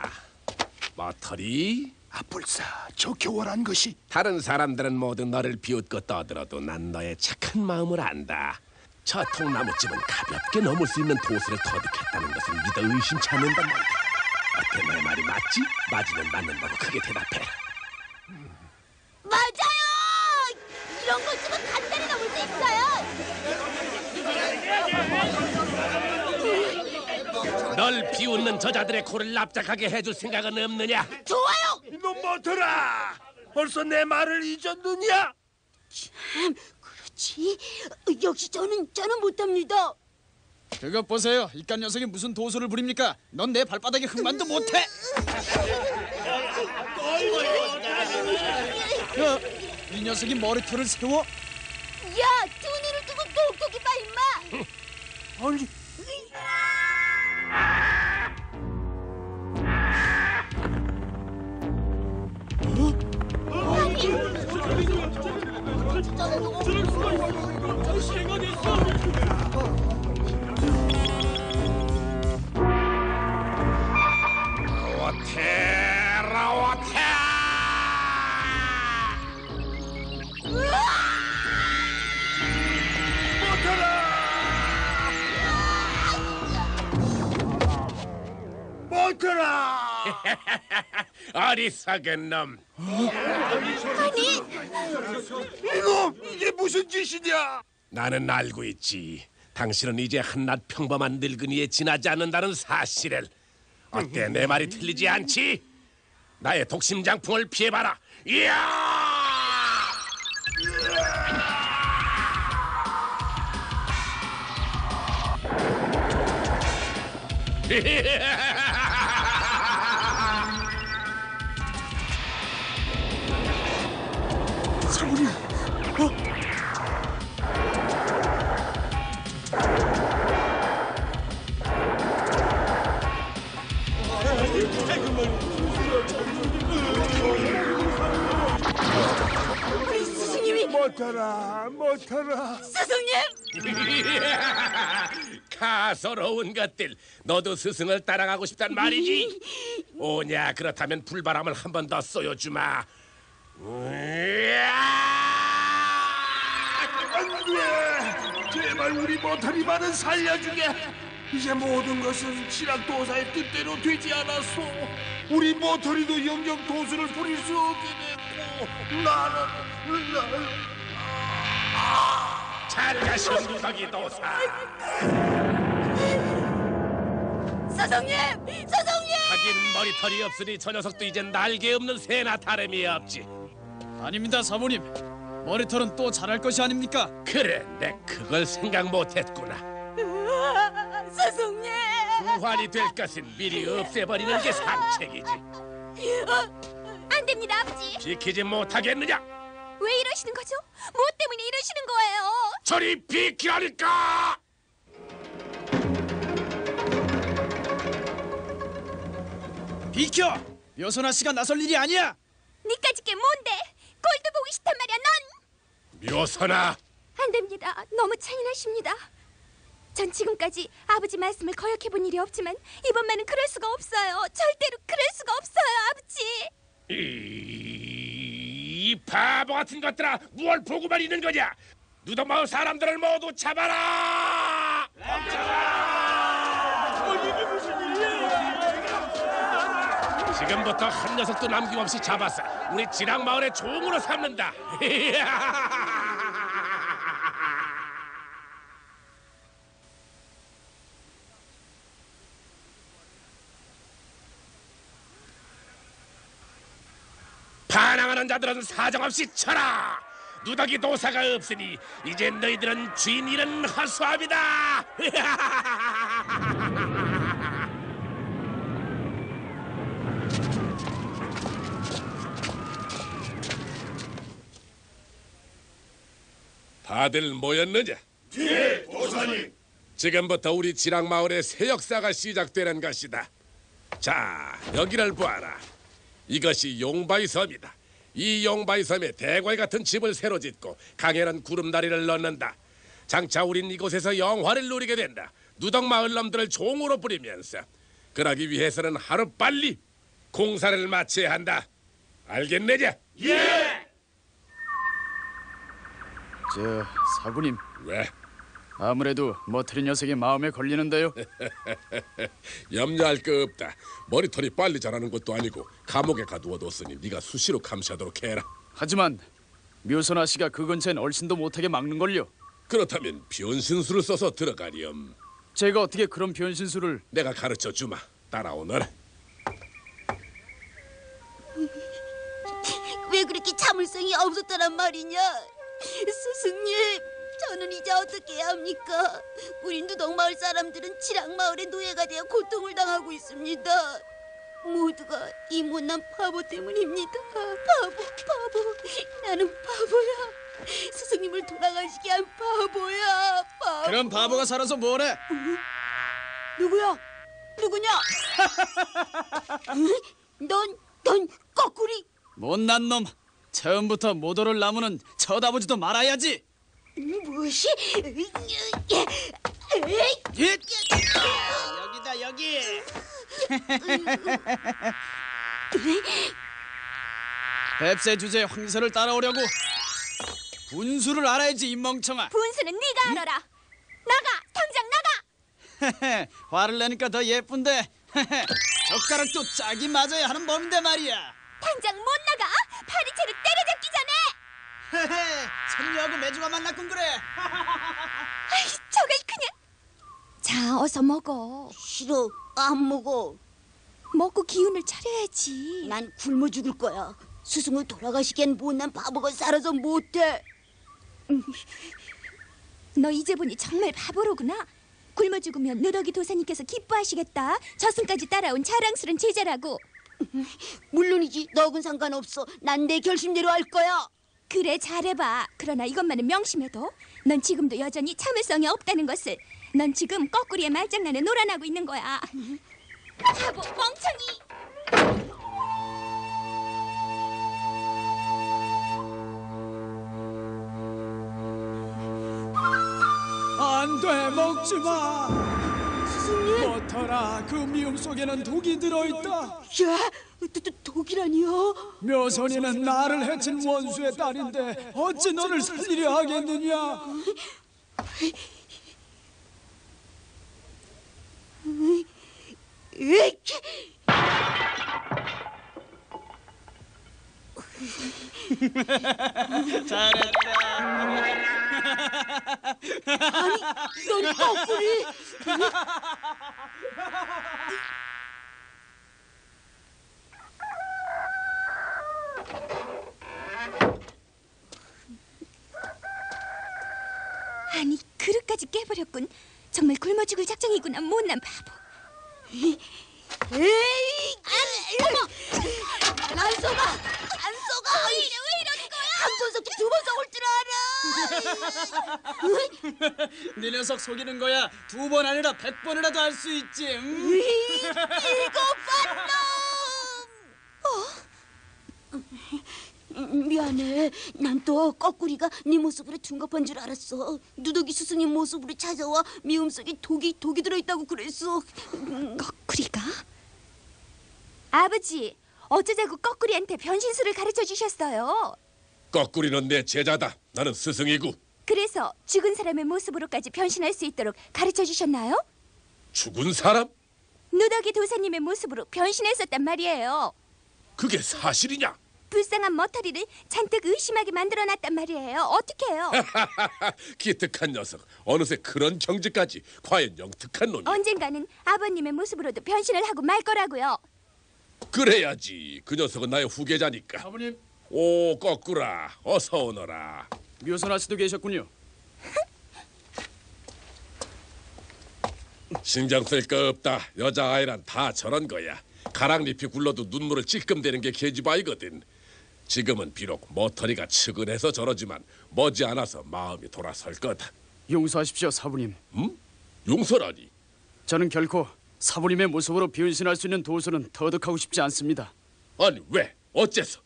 머터리. 아뿔싸 저 교활한 것이 다른 사람들은 모두 너를 비웃고 떠들어도 난 너의 착한 마음을 안다. 저 통나무집은 가볍게 넘을 수 있는 도수를 터득했다는 것을 믿어 의심치 않는단 말이다. 어때 내 말이 맞지? 맞으면 맞는다고 크게 대답해. 맞아요. 이런 것쯤은 간단히 넘을 수 있어요. 널 비웃는 저자들의 코를 납작하게 해줄 생각은 없느냐? 좋아요. 이놈 뭐더라? 벌써 내 말을 잊었느냐? 참 그렇지. 역시 저는 저는 못합니다. 그것 보세요. 이깟 녀석이 무슨 도수를 부립니까? 넌 내 발바닥에 흠만도 못해. 야, 이 녀석이 머리털을 세워? 야, 두 눈을 뜨고 똑똑히 봐 임마. 아니, 라와테 (laughs) 어리석은 놈. 이놈 이게 무슨 짓이냐? 나는 알고 있지. 당신은 이제 한낱 평범한 늙은이에 지나지 않는다는 사실을. 어때 내 말이 틀리지 않지? 나의 독심장풍을 피해봐라. 이야 (laughs) 못하라 못하라. 스승님. (laughs) 가소로운 것들 너도 스승을 따라가고 싶단 말이지? (laughs) 오냐 그렇다면 불바람을 한 번 더 쏘여주마. 안돼! 제발 우리 모터리만은 살려주게! 이제 모든 것은 신학도사의 뜻대로 되지 않았소. 우리 모터리도 영영 도수를 부릴 수 없게 됐고 나는 나는 잘 가시오 누더기 도사 스승님, 스승님. 하긴 머리털이 없으니 저 녀석도 이젠 날개 없는 새나 다름이 없지 아닙니다, 사모님. 머리털은 또 자랄 것이 아닙니까? 그래 내 그걸 생각 못했구나 스승님. 부활이 될 것은 미리 없애버리는 게 상책이지 안 됩니다, 아버지. 지키지 못하겠느냐 왜 이러시는 거죠? 뭐 때문에 이러시는 거예요? 저리 비키라니까 비켜! 묘선아 씨가 나설 일이 아니야. 니까짓 게 뭔데? 꼴도 보기 싫단 말이야, 넌! 묘선아 안 됩니다. 너무 잔인하십니다. 전 지금까지 아버지 말씀을 거역해본 일이 없지만 이번만은 그럴 수가 없어요. 절대로 그럴 수가 없어요, 아버지. 이, 이 바보 같은 것들아 무얼 보고만 있는 거냐? 누더마을 사람들을 모두 잡아라! 지금부터 한 녀석도 남김없이 잡아서 우리 지랑마을의 종으로 삼는다 (laughs) 반항하는 자들은 사정없이 쳐라. 누더기 도사가 없으니 이제 너희들은 주인 잃은 허수아비다. (laughs) 다들 모였느냐? 예, 도사님. 지금부터 우리 지랑 마을의 새 역사가 시작되는 것이다. 자, 여기를 보아라. 이것이 용바위 섬이다. 이 용바위 섬에 대궐 같은 집을 새로 짓고 강에는 구름다리를 넣는다. 장차 우린 이곳에서 영화를 누리게 된다. 누덕 마을 놈들을 종으로 부리면서 그러기 위해서는 하루 빨리 공사를 마쳐야 한다. 알겠느냐? 예. 저 사부님, 왜? 아무래도 머트리 녀석의 마음에 걸리는데요. (laughs) 염려할 거 없다. 머리털이 빨리 자라는 것도 아니고 감옥에 가두어뒀으니 네가 수시로 감시하도록 해라. 하지만 묘선아 씨가 그 근처엔 얼씬도 못하게 막는 걸요. 그렇다면 변신술을 써서 들어가렴. 제가 어떻게 그런 변신술을 내가 가르쳐 주마. 따라오너라. 왜 그렇게 참을성이 없었다란 말이냐? 스승님, 저는 이제 어떻게 해야 합니까? 우리 누덕마을 사람들은 칠악마을의 노예가 되어 고통을 당하고 있습니다. 모두가 이 못난 바보 때문입니다. 바보, 바보. 나는 바보야. 스승님을 돌아가시게 한 바보야. 바보. 그럼 바보가 살아서 뭐래? 누구야? 누구냐? (laughs) 응? 넌, 넌 거꾸리. 못난 놈. 처음부터 모도를 나무는 쳐다보지도 말아야지. 무엇이? 예? 여기다 여기. 뱁새 주제 황새를 따라오려고 분수를 알아야지 이 멍청아. 분수는 네가 알아라. 나가, 당장 나가. (laughs) 화를 내니까 더 예쁜데 (laughs) 젓가락도 짝이 맞아야 하는 몸인데 말이야. 당장 못 나가. 파리채로 때려잡기 전에. 선녀하고 매주가 만났군 그래. (laughs) 아이, 저걸 그냥. 자, 어서 먹어. 싫어. 안 먹어. 먹고 기운을 차려야지. 난 굶어 죽을 거야. 스승을 돌아가시기엔 못난 바보가 살아서 못해. 너 이제 보니 정말 바보로구나. 굶어 죽으면 누더기 도사님께서 기뻐하시겠다. 저승까지 따라온 자랑스런 제자라고. 물론이지. 너하고는 상관없어. 난 내 결심대로 할 거야. 그래 잘해봐. 그러나 이것만은 명심해도 넌 지금도 여전히 참을성이 없다는 것을. 넌 지금 거꾸리의 말장난에 놀아나고 있는 거야. 바보 멍청이. 안돼 먹지 마. 스승님. 버터라 그 미음 속에는 독이 들어있다. 야, 도, 도, 독이라니요? 묘선이는 나를 해친 원수의 딸인데 어찌 너를 살리려 하겠느냐? 으이! 아니, 넌 거꾸리. 아니 그릇까지 깨버렸군. 정말 굶어 작정이구나 못난 바보. 에이! 안, 어머! 안 속아! 안 속아! 왜 이래, 왜 이러는 거야? 한 번 속지 두 번 속을 줄 알아! (laughs) 네 녀석 속이는 거야 두 번 아니라 백 번이라도 할 수 있지. 응? 일곱 번 놈! 음, 미안해. 난 또 거꾸리가 네 모습으로 둔갑한 줄 알았어. 누더기 스승님 모습으로 찾아와 미움 속에 독이 독이 들어있다고 그랬어. 음, 거꾸리가? 아버지 어쩌자고 거꾸리한테 변신술을 가르쳐 주셨어요. 거꾸리는 내 제자다. 나는 스승이고 그래서 죽은 사람의 모습으로까지 변신할 수 있도록 가르쳐 주셨나요? 죽은 사람? 누더기 도사님의 모습으로 변신했었단 말이에요. 그게 사실이냐? 불쌍한 머터리를 잔뜩 의심하게 만들어놨단 말이에요. 어떻게해요? (laughs) 기특한 녀석. 어느새 그런 경지까지 과연 영특한 놈이. 언젠가는 아버님의 모습으로도 변신을 하고 말 거라고요. 그래야지. 그 녀석은 나의 후계자니까. 사부님 오 거꾸라. 어서 오너라. 묘선아 씨도 계셨군요. (laughs) 신경 쓸 거 없다. 여자아이란 다 저런 거야. 가랑잎이 굴러도 눈물을 찔끔대는 게 계집아이거든. 지금은 비록 머터리가 측은해서 저러지만 머지않아서 마음이 돌아설 거다. 용서하십시오 사부님. 음? 용서라니. 저는 결코 사부님의 모습으로 변신할 수 있는 도수는 터득하고 싶지 않습니다. 아니 왜? 어째서?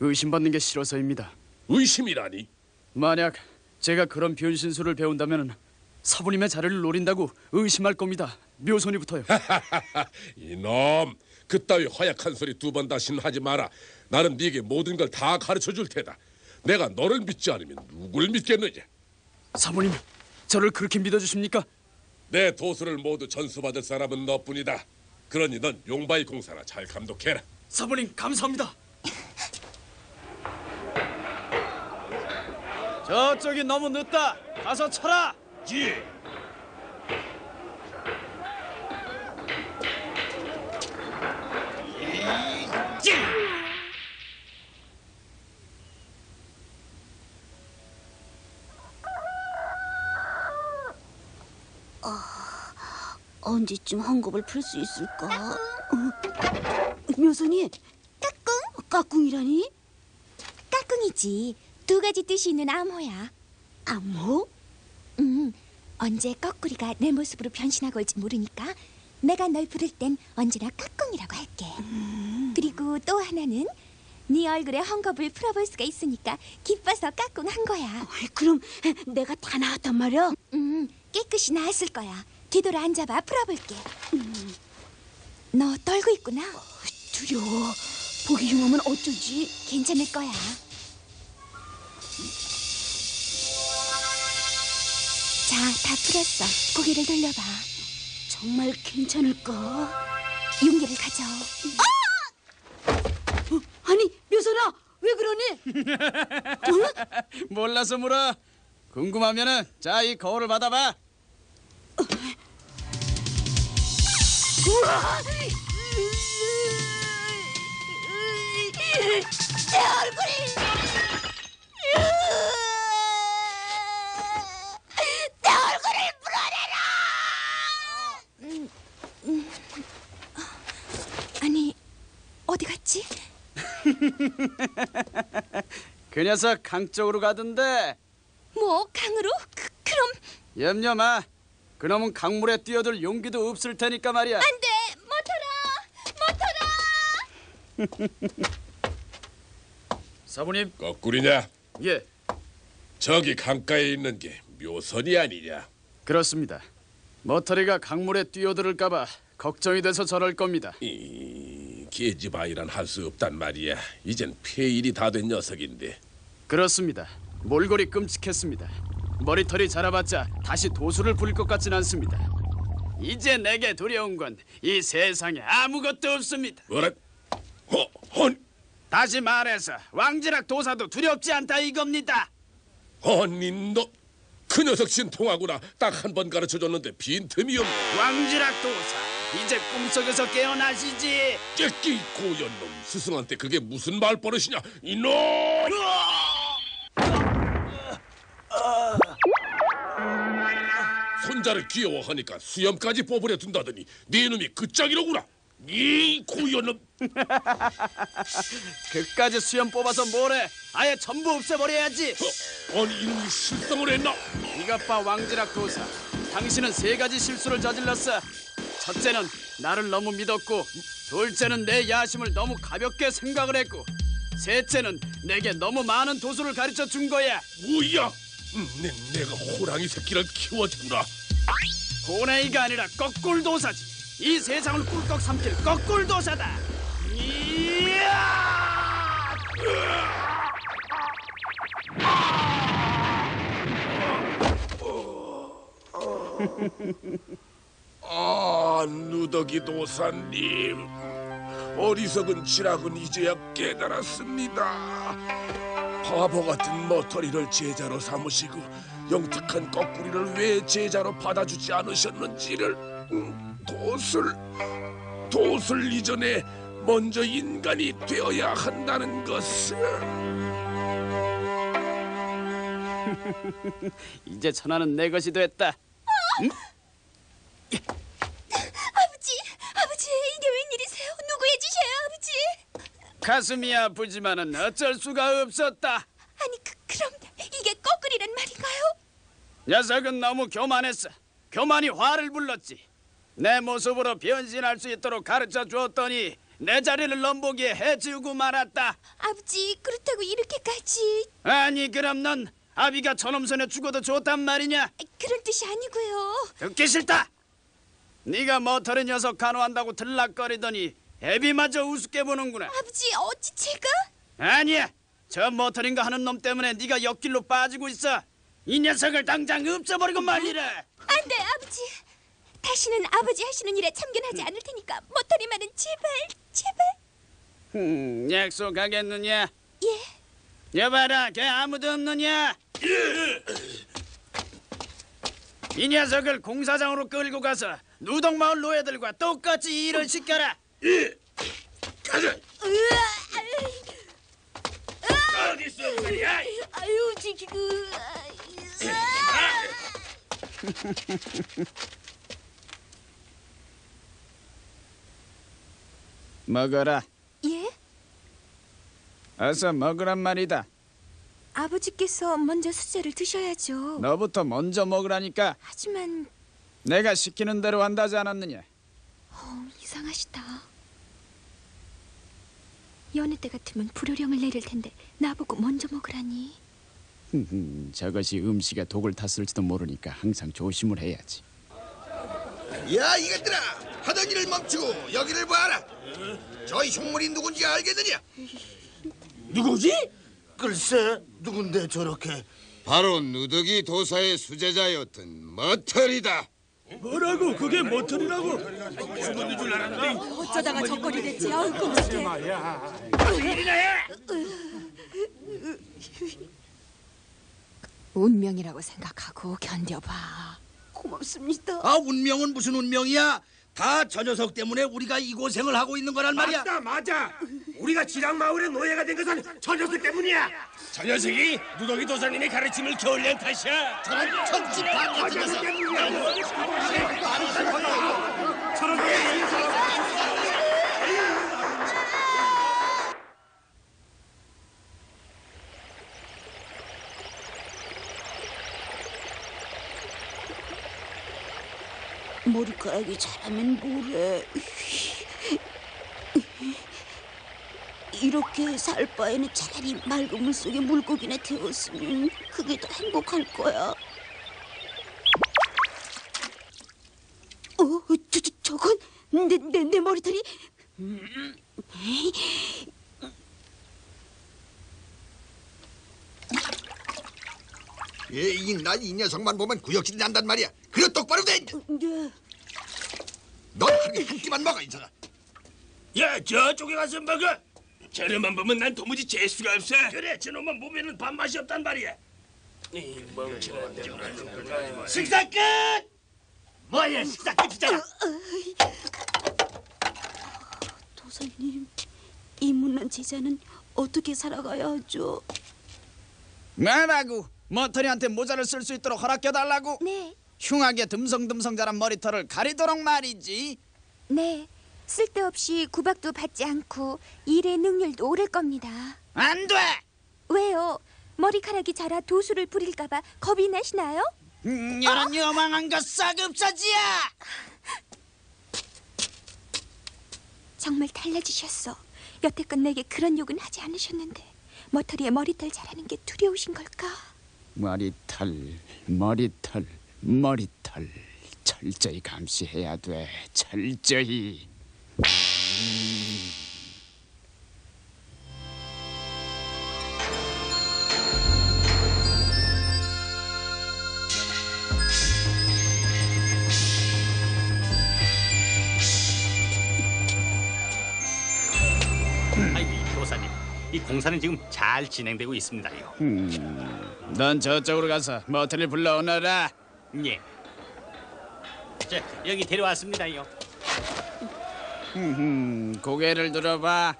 의심받는 게 싫어서입니다. 의심이라니? 만약 제가 그런 변신술을 배운다면 사부님의 자리를 노린다고 의심할 겁니다. 묘선이부터요. (laughs) 이놈 그따위 허약한 소리 두 번 다시는 하지 마라 나는 네게 모든 걸 다 가르쳐 줄 테다 내가 너를 믿지 않으면 누굴 믿겠느냐 사부님, 저를 그렇게 믿어주십니까? 내 도수를 모두 전수받을 사람은 너뿐이다 그러니 넌 용바이 공사나 잘 감독해라 사부님 감사합니다. 저쪽이 너무 늦다. 가서 쳐라. 예. 언제쯤 헝겊을 풀 수 있을까? 어? 묘선이 까꿍? 까꿍이라니? 까꿍이지. 두 가지 뜻이 있는 암호야. 암호? 음, 언제 거꾸리가 내 모습으로 변신하고 올지 모르니까 내가 널 부를 땐 언제나 까꿍이라고 할게. 그리고 또 하나는 네 얼굴에 헝겊을 풀어볼 수가 있으니까 기뻐서 까꿍한 거야. 어이, 그럼 내가 다 나왔단 말이야? 음, 깨끗이 나았을 거야. 뒤돌아 앉아봐, 풀어볼게. 너 떨고 있구나. 두려워. 보기 흉하면 어쩌지? 괜찮을 거야. 자, 다 풀었어. 고개를 돌려봐. 정말 괜찮을까? 용기를 가져. 어, 아니, 묘선아, 왜 그러니? (laughs) 몰라서 물어. 궁금하면은 자 이 거울을 받아봐. 우와! 내 얼굴이! 내 얼굴을 풀어내라! 아니, 어디 갔지? (laughs) 그 녀석 강 쪽으로 가던데 뭐, 강으로? 그, 그럼 염려 마. 그놈은 강물에 뛰어들 용기도 없을 테니까 말이야. 안 돼! 모터라! 모터라! (laughs) 사부님, 거꾸리냐? 예, 저기 강가에 있는 게 묘선이 아니냐? 그렇습니다. 머터리가 강물에 뛰어들을까봐 걱정이 돼서 저럴 겁니다. 이 계집 아이란 할 수 없단 말이야. 이젠 폐일이 다 된 녀석인데. 그렇습니다. 몰골이 끔찍했습니다. 머리털이 자라봤자 다시 도수를 부릴 것 같진 않습니다. 이제 내게 두려운 건 이 세상에 아무것도 없습니다. 뭐라? 허, 헌, 다시 말해서 왕지락 도사도 두렵지 않다 이겁니다. 아니 너. 그 녀석 신통하구나. 딱 한 번 가르쳐줬는데 빈틈이 없네. 왕지락 도사, 이제 꿈속에서 깨어나시지. 깨끼 고연놈. 스승한테 그게 무슨 말버릇이냐? 이놈! 손자를 귀여워하니까 수염까지 뽑으려 둔다더니 네 놈이 그 짝이로구나. 이 고연놈. (laughs) 그까지 수염 뽑아서 뭐래? 아예 전부 없애버려야지. 어, 아니 이놈이 실성을 했나? 이것 봐 왕지락 도사. 당신은 세 가지 실수를 저질렀어. 첫째는 나를 너무 믿었고, 둘째는 내 야심을 너무 가볍게 생각을 했고, 셋째는 내게 너무 많은 도수를 가르쳐 준 거야. 뭐야? 음, 내, 내가 호랑이 새끼를 키워주구나. 고뇌이가 아니라 거꿀 도사지. 이 세상을 꿀꺽 삼킬 거꿀 도사다. 이야! 아, 누더기 도사님. 어리석은 지락은 이제야 깨달았습니다. 바보 같은 머터리를 제자로 삼으시고 영특한 거꾸리를 왜 제자로 받아주지 않으셨는지를 음, 도술 도술 이전에 먼저 인간이 되어야 한다는 것을 (laughs) 이제 천하는 내 것이 됐다. 아버지, 아버지, 이게 웬일이세요? 누구의 짓이에요, 아버지? 가슴이 아프지만은 어쩔 수가 없었다. 아니, 그, 그럼 이게 거꾸리란 말인가요? 녀석은 너무 교만했어. 교만이 화를 불렀지. 내 모습으로 변신할 수 있도록 가르쳐 주었더니 내 자리를 넘보기에 해치우고 말았다. 아버지, 그렇다고 이렇게까지 아니 그럼 넌 아비가 저놈 손에 죽어도 좋단 말이냐? 그런 뜻이 아니고요. 듣기 싫다. 네가 머터리 녀석 간호한다고 들락거리더니 애비마저 우습게 보는구나. 아버지, 어찌 제가? 아니야. 저 머터린가 하는 놈 때문에 네가 옆길로 빠지고 있어. 이 녀석을 당장 없애버리고 말리라. 안 돼, 아버지. 다시는 아버지 하시는 일에 참견하지 않을 테니까 모터리만은 제발, 제발. 음, 약속하겠느냐? 예. 여봐라, 걔 아무도 없느냐? 이 녀석을 공사장으로 끌고 가서 누덕마을 노예들과 똑같이 일을 시켜라. 가자. 어디 있어야 말이야. 아유, 지키고. 그, 예, 아, 아! 아! (laughs) 먹어라. 예? 어서 먹으란 말이다. 아버지께서 먼저 수제를 드셔야죠. 너부터 먼저 먹으라니까. 하지만 내가 시키는 대로 한다지 않았느냐. 어, 이상하시다. 여느 때 같으면 불효령을 내릴 텐데 나보고 먼저 먹으라니. 저것이 음식에 독을 탔을지도 모르니까 항상 조심을 해야지. 야 이것들아 하던 일을 멈추고 여기를 봐라 저 흉물이 누군지 알겠느냐 (laughs) 누구지? 글쎄 누군데 저렇게 바로 누더기 도사의 수제자였던 머털이다 뭐라고 그게 모털이라고 어쩌다가 저거리 됐지? 아우 끔찍해. 운명이라고 생각하고 견뎌봐. 고맙습니다. 아 운명은 무슨 운명이야 다 저 녀석 때문에 우리가 이 고생을 하고 있는 거란 말이야. 맞다 맞아. 우리가 지랑 마을의 노예가 된 것은 저 녀석 때문이야. 저 녀석이 누더기 도사님의 가르침을 겨울낸 탓이야 저런 천지판 같은 녀석 머리카락이 자라면 뭐래? 이렇게 살 바에는 차라리 맑은 물 속에 물고기나 태웠으면 그게 더 행복할 거야. 어, 저, 저, 저건 내, 내, 내 머리털이 예이 난이 녀석만 보면 구역질이 난단 말이야. 그래 똑바로 돼. 네. 넌 하루에 한 끼만 먹어 인사가 야 저쪽에 가서 먹어. 저놈만 보면 난 도무지 재수가 없어. 그래 저놈만 보면은 밥맛이 없단 말이야. 이 멍청한 식사 끝! 뭐야 식사 끝이잖아. 도사님, 이 못난 제자는 어떻게 살아가야 하죠? 뭐라고? 머터리한테 모자를 쓸 수 있도록 허락해달라고? 네, 흉하게 듬성듬성 자란 머리털을 가리도록 말이지. 네. 쓸데없이 구박도 받지 않고 일의 능률도 오를 겁니다. 안 돼! 왜요? 머리카락이 자라 도수를 부릴까봐 겁이 나시나요? 음, 이런 요망한 것싹 없어지야! 정말 달라지셨어. 여태껏 내게 그런 욕은 하지 않으셨는데 머터리에 머리털 자라는 게 두려우신 걸까? 머리털, 머리털, 머리털. 철저히 감시해야 돼. 철저히. 이 공사는 지금 잘 진행되고 있습니다요. 넌 저쪽으로 가서 머터리를 불러오너라. 예. 자, 여기 데려왔습니다요. 음, 고개를 들어봐.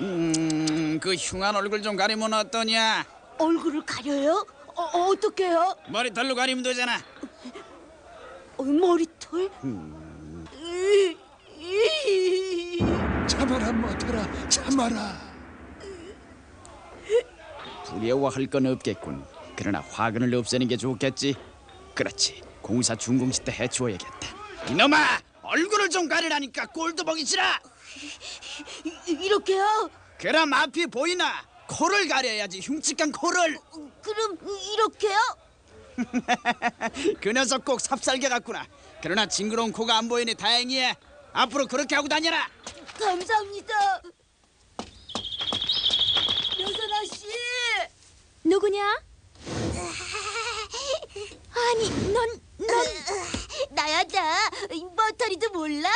음, 그 흉한 얼굴 좀 가리면 어떠냐? 얼굴을 가려요? 어, 어떡해요? 머리털로 가리면 되잖아. 어, 머리털? 으, 이. 참아라 머털아 참아라 두려워할 건 없겠군. 그러나 화근을 없애는 게 좋겠지. 그렇지. 공사 준공식 때 해치워야겠다. 이놈아! 얼굴을 좀 가리라니까 꼴도 보기 싫어. 이- 이렇게요? 그럼 앞이 보이나? 코를 가려야지 흉측한 코를. 그럼 이렇게요? (laughs) 그 녀석 꼭 삽살개 같구나. 그러나 징그러운 코가 안 보이니 다행이야. 앞으로 그렇게 하고 다녀라. 감사합니다. 여선아 씨. 누구냐? 아니, 넌, 넌 나야 나. 머터리도 몰라.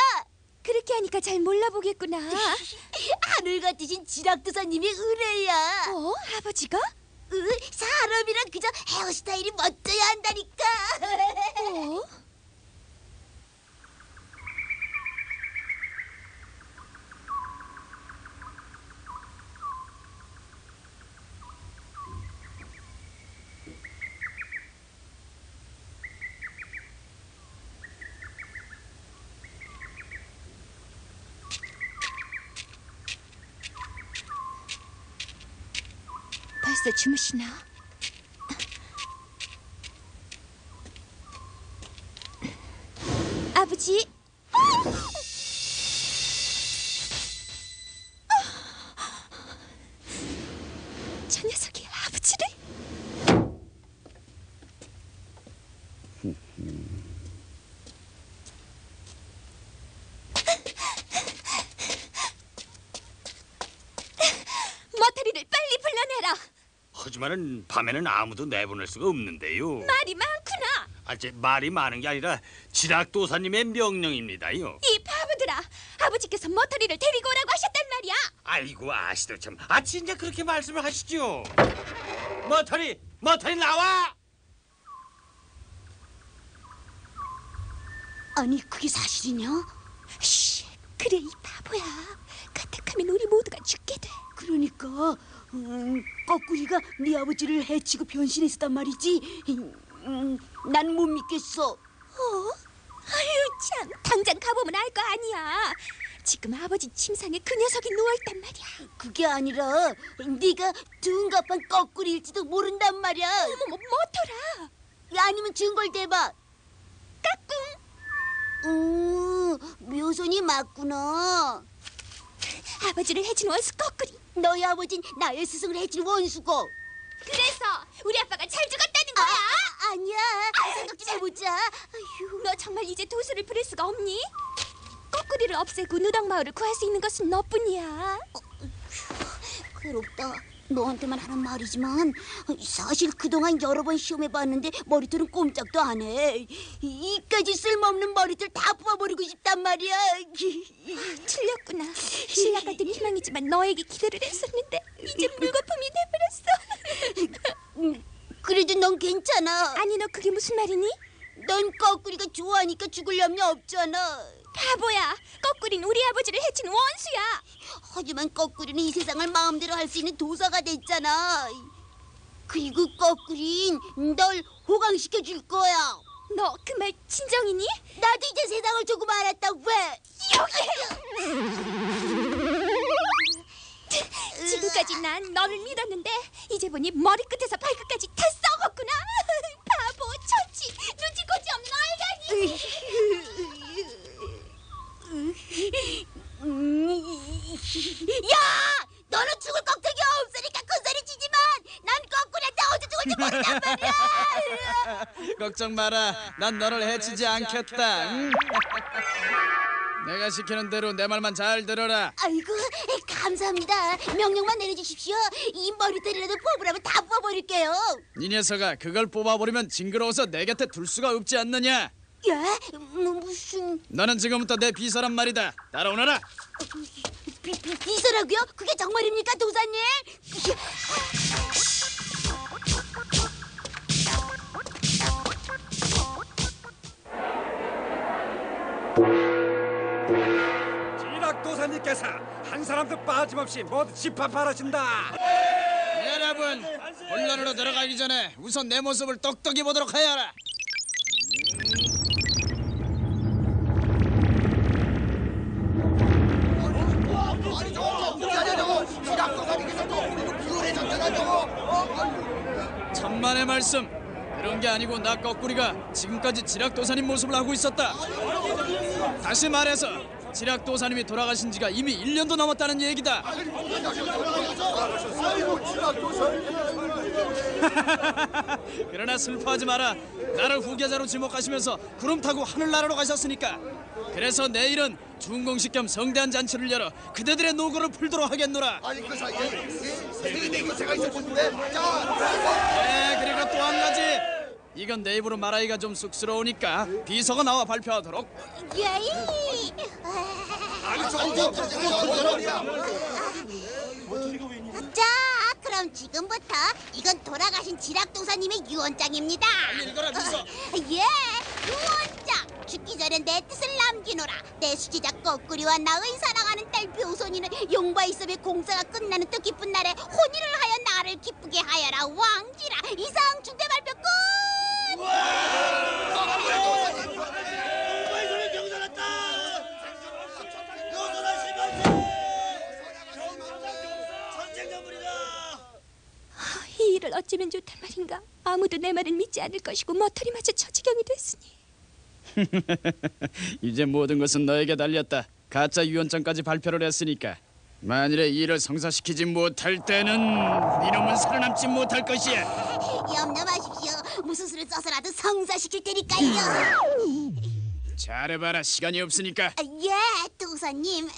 그렇게 하니까 잘 몰라보겠구나. 하늘 같으신 지락도사님의 의뢰야. 어? 아버지가? 으, 사람이랑 그저 헤어스타일이 멋져야 한다니까. 어? 벌써 주무시나? 아버지. 저 녀석이 아버지를? 머터리를 빨리 불러내라. 하지만은 밤에는 아무도 내보낼 수가 없는데요. 말이 많구나. 아, 제 말이 많은 게 아니라 지락도사님의 명령입니다요. 이 바보들아. 아버지께서 머터리를 데리고 오라고 하셨단 말이야. 아이고 아시도 참. 아 진짜 그렇게 말씀을 하시죠. 머터리, 머터리 나와. 아니 그게 사실이냐? 쉿, 그래 이 바보야. 가택하면 우리 모두가 죽게 돼. 그러니까 음, 거꾸리가 네 아버지를 해치고 변신했었단 말이지. 음, 난 못 믿겠어. 어? 아유 참, 당장 가보면 알 거 아니야. 지금 아버지 침상에 그 녀석이 누워있단 말이야. 그게 아니라 네가 둔갑한 거꾸리일지도 모른단 말이야. 어머머 뭐더라? 아니면 증거를 대봐. 까꿍. 음, 묘손이 맞구나. 아버지를 해친 원수 거꾸리. 너희 아버진 나의 스승을 해친 원수고. 그래서 우리 아빠가 잘 죽었다는 아, 거야. 아, 아니야. 생각 좀 해보자. 아휴. 너 정말 이제 도수를 부릴 수가 없니? 거꾸리를 없애고 누렁마을을 구할 수 있는 것은 너뿐이야. 괴롭다. 너한테만 하는 말이지만 사실 그동안 여러 번 시험해봤는데 머리털은 꼼짝도 안 해. 이까지 쓸모없는 머리털 다 뽑아버리고 싶단 말이야. (laughs) 틀렸구나. 신라 같은 희망이지만 너에게 기대를 했었는데 이제 물거품이 돼버렸어. (laughs) 음, 그래도 넌 괜찮아. 아니 너 그게 무슨 말이니? 넌 거꾸리가 좋아하니까 죽을 염려 없잖아. 바보야. 거꾸린 우리 아버지를 해친 원수야. 하지만 거꾸리는 이 세상을 마음대로 할 수 있는 도사가 됐잖아. 그리고 거꾸린 널 호강시켜 줄 거야. 너 그 말 진정이니? 나도 이제 세상을 조금 알았다. 왜? (laughs) 지금까지 난 너를 믿었는데 이제 보니 머리끝에서 발끝까지 다 썩었구나. (laughs) 바보, 처치, 눈치코치 없는 알다니. 야! 너는 죽을 걱정이 없으니까 큰 소리 치지만 난 거꾸리한테 어디 죽을지 모른단 말이야. 걱정 마라. 난 너를 해치지 않겠다. 응? 내가 시키는 대로 내 말만 잘 들어라. 아이고 감사합니다. 명령만 내려주십시오. 이 머리털이라도 뽑으라면 다 뽑아버릴게요. 이 녀석아, 그걸 뽑아버리면 징그러워서 내 곁에 둘 수가 없지 않느냐? 예? 뭐, 무슨 너는 지금부터 내 비서란 말이다. 따라오너라. 비, 비, 비서라고요? 그게 정말입니까 도사님? (laughs) 지락도사님께서 한 사람도 빠짐없이 모두 집합하라신다. 여러분, 본론으로 들어가기 전에 우선 내 모습을 똑똑히 보도록 하여라. 천만의 말씀. 그런 게 아니고 나 거꾸리가 지금까지 지락도사님 모습을 하고 있었다. 다시 말해서 지락도사님이 돌아가신 지가 이미 1년도 넘었다는 얘기다. (laughs) 그러나 슬퍼하지 마라. 나를 후계자로 지목하시면서 구름 타고 하늘나라로 가셨으니까. 그래서 내일은 준공식 겸 성대한 잔치를 열어 그대들의 노고를 풀도록 하겠노라. 아니 그 사이에 세계 교세가 있었는데 자 네, 그리고 또 한 가지. 이건 내 입으로 말하기가 좀 쑥스러우니까 비서가 나와 발표하도록. 예이. 아니 저거 자, 그럼 지금부터 이건 돌아가신 지락도사님의 유언장입니다. 읽어라 비서. 예, 유언장. 죽기 전에 내 뜻을 남기노라. 내 수지자 거꾸리와 나의 사랑하는 딸 묘손이는 용과 이섭의 공사가 끝나는 뜻깊은 날에 혼인을 하여 나를 기쁘게 하여라 왕지라. 이상 중대 발표 끝. 어쩌면 좋단 말인가? 아무도 내 말을 믿지 않을 것이고 머터리마저 처지경이 됐으니. (laughs) 이제 모든 것은 너에게 달렸다. 가짜 유언장까지 발표를 했으니까 만일에 이 일을 성사시키지 못할 때는 이놈은 살아남지 못할 것이야. 염려 마십시오. 무슨 수를 써서라도 성사시킬 테니까요. 잘해봐라. 시간이 없으니까. 아, 예, 도사님. (laughs)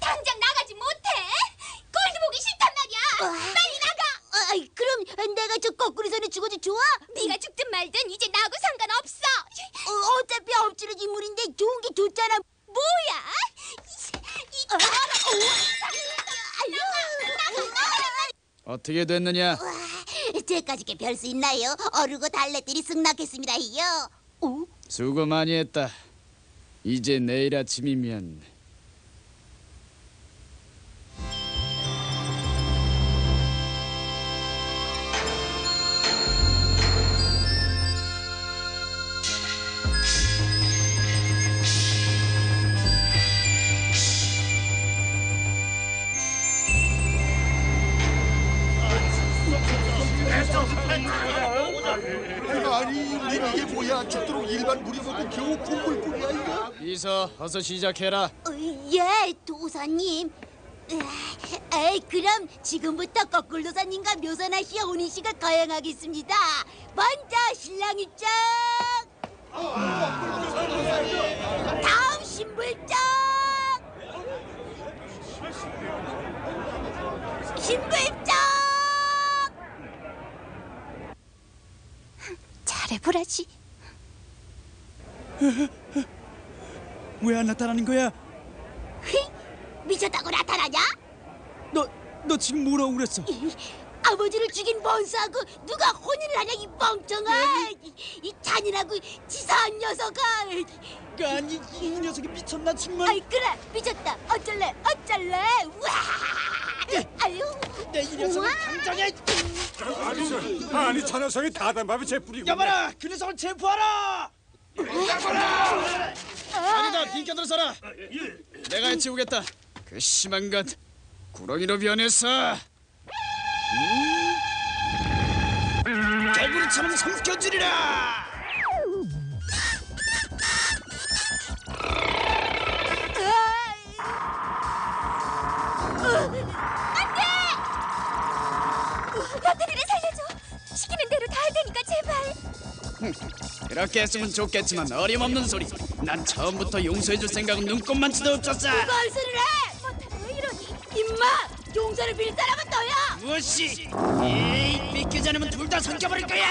당장 나가지 못해. 꼴도 보기 싫단 말이야. 빨리 나가. 아이, 그럼 내가 저 거꾸로 손에 죽어도 좋아? 네가 죽든 말든 이제 나하고 상관없어. 어, 어차피 엎치는 인물인데 좋은 게 좋잖아. 뭐야? 이 (laughs) 어떻게 됐느냐? 제까지 게 별 수 있나요? 어르고 달래들이 승낙했습니다요. 오? 수고 많이 했다. 이제 내일 아침이면 아니 우리 이게 뭐야 죽도록 일반 부려먹고 겨우 콧물뿐이야 이거 이서 어서 시작해라. 어, 예, 도사님. 에이, 그럼 지금부터 거꾸로 도사님과 묘선아 씨와 온희 씨가 거행하겠습니다. 먼저 신랑 입장. 다음 신부 입장. 신부 입장. 잘해보라지. (laughs) 왜 안 나타나는 거야? 미쳤다고 나타나냐? 너 너 지금 뭐라고 그랬어? 아버지를 죽인 bon수하고 누가 혼인을 하냐 이 멍청아! 이, 이 잔인하고 치사한 녀석아! 아니 이 녀석이 미쳤나 정말? 아이 그래 미쳤다 어쩔래 어쩔래 와 아유 내 이 녀석을 당장에 아니, 저, 아니 저 녀석이 다단밥에 재뿌리고 여봐라 그 녀석을 체포하라! 아니다 비켜들어서라 내가 해치우겠다. 그 심한 것 구렁이로 변해서. 음? 개구리처럼 삼켜주리라 테니까 제발. 그렇게 했으면 좋겠지만 어림없는 소리 난 처음부터 용서해줄 생각은 눈꼽만치도 없었어 뭘 소리를 해 머터리 왜 이러니? 임마 용서를 빌 사람은 너야 무엇이 에이 믿기지 않으면 둘 다 삼켜버릴 거야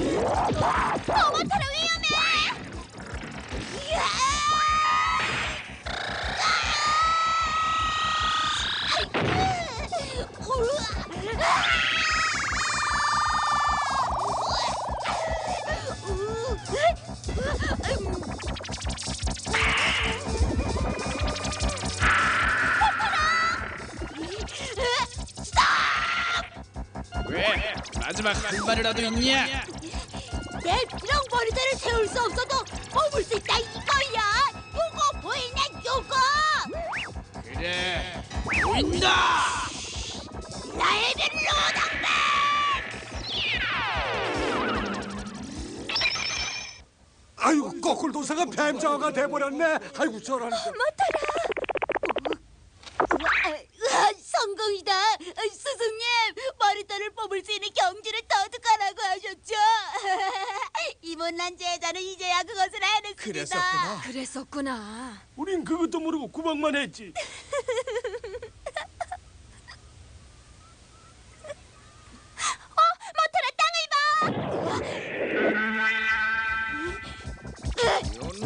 어, 머터리 위험해. 마지막 한 발이라도 있냐? 내 트렁 머리대를 세울 수 없어도 뽑을 수 있다 이거야 요거 보이냐 요거? 그래 보인다! 나의 멜로당맨 아이고 거꾸로 도사가 뱀장어가 돼버렸네. 아이고 저런 으아, 성공이다 아, 스승님 머리털을 뽑을 수 있는 경지를 터득하라고 하셨죠 (laughs) 이 못난 제자는 이제야 그것을 해냈습니다 그랬었구나. 그랬었구나. 우린 그것도 모르고 구박만 했지. 머터라 땅을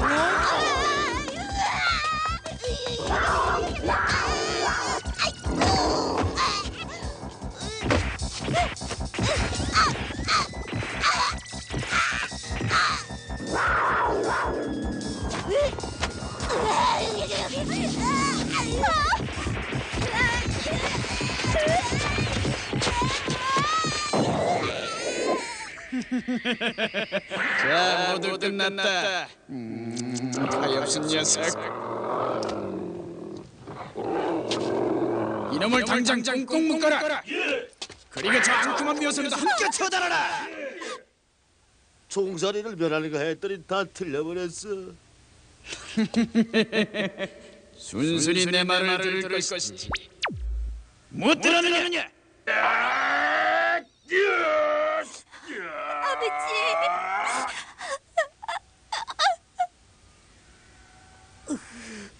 봐. 끝났다. 음, 가엾은 녀석. 이놈을 당장 꽁꽁 묶어라. 그리고 저 앙큼한 묘선도 함께 처단하라. 종살이를 변하는가 했더니 다 틀려버렸어. (laughs) 순순히 내 말을 들을 것이지. 못 들었느냐? 아버지.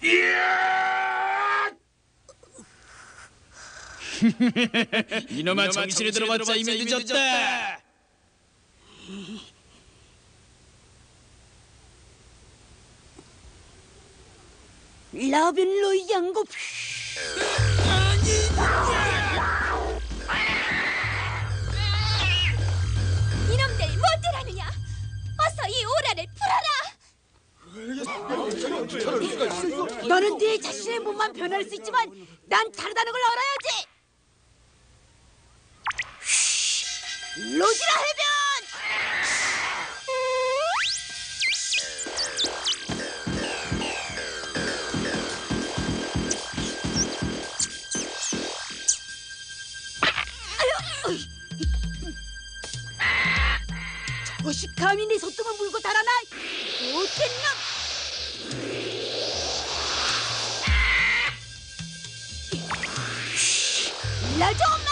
(laughs) 이놈아 정신이 들어봤자 이미 늦었다. 라벤로이 양고 이놈들 못들 하느냐? 어서 이 오라를 풀어라. 너는 네 자신의 몸만 변할 수 있지만 난 다르다는 걸 알아야지. 로지라 해변. 저것이 감히 네 소똥을 물고 달아나 놈. 일러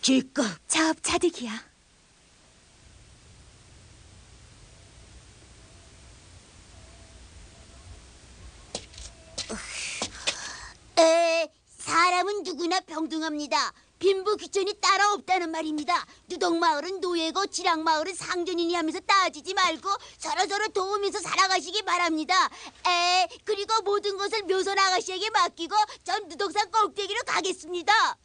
기껏 자업자득이야. 에 사람은 누구나 평등합니다. 빈부 귀천이 따로 없다는 말입니다. 누덕마을은 노예고 지랑마을은 상전이니 하면서 따지지 말고 서로서로 도우면서 살아가시기 바랍니다. 에 그리고 모든 것을 묘선 아가씨에게 맡기고 전 누덕산 꼭대기로 가겠습니다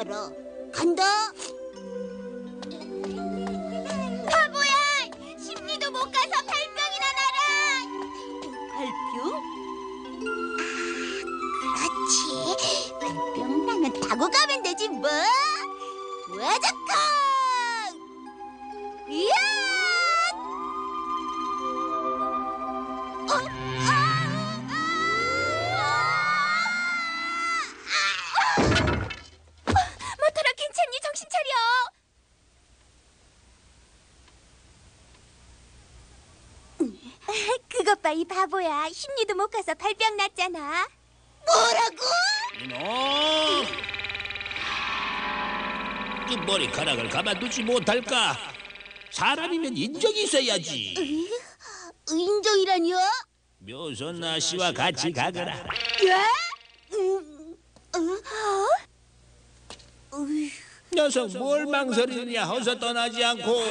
알아 간다 가서 발병 났잖아 뭐라고? 이놈! 이 머리카락을 가만두지 못할까? 사람이면 인정이 있어야지. 인정이라니요? 묘선 아씨와 같이 가거라. 예? 음, 어? 녀석 뭘 망설이느냐? 어서 떠나지 않고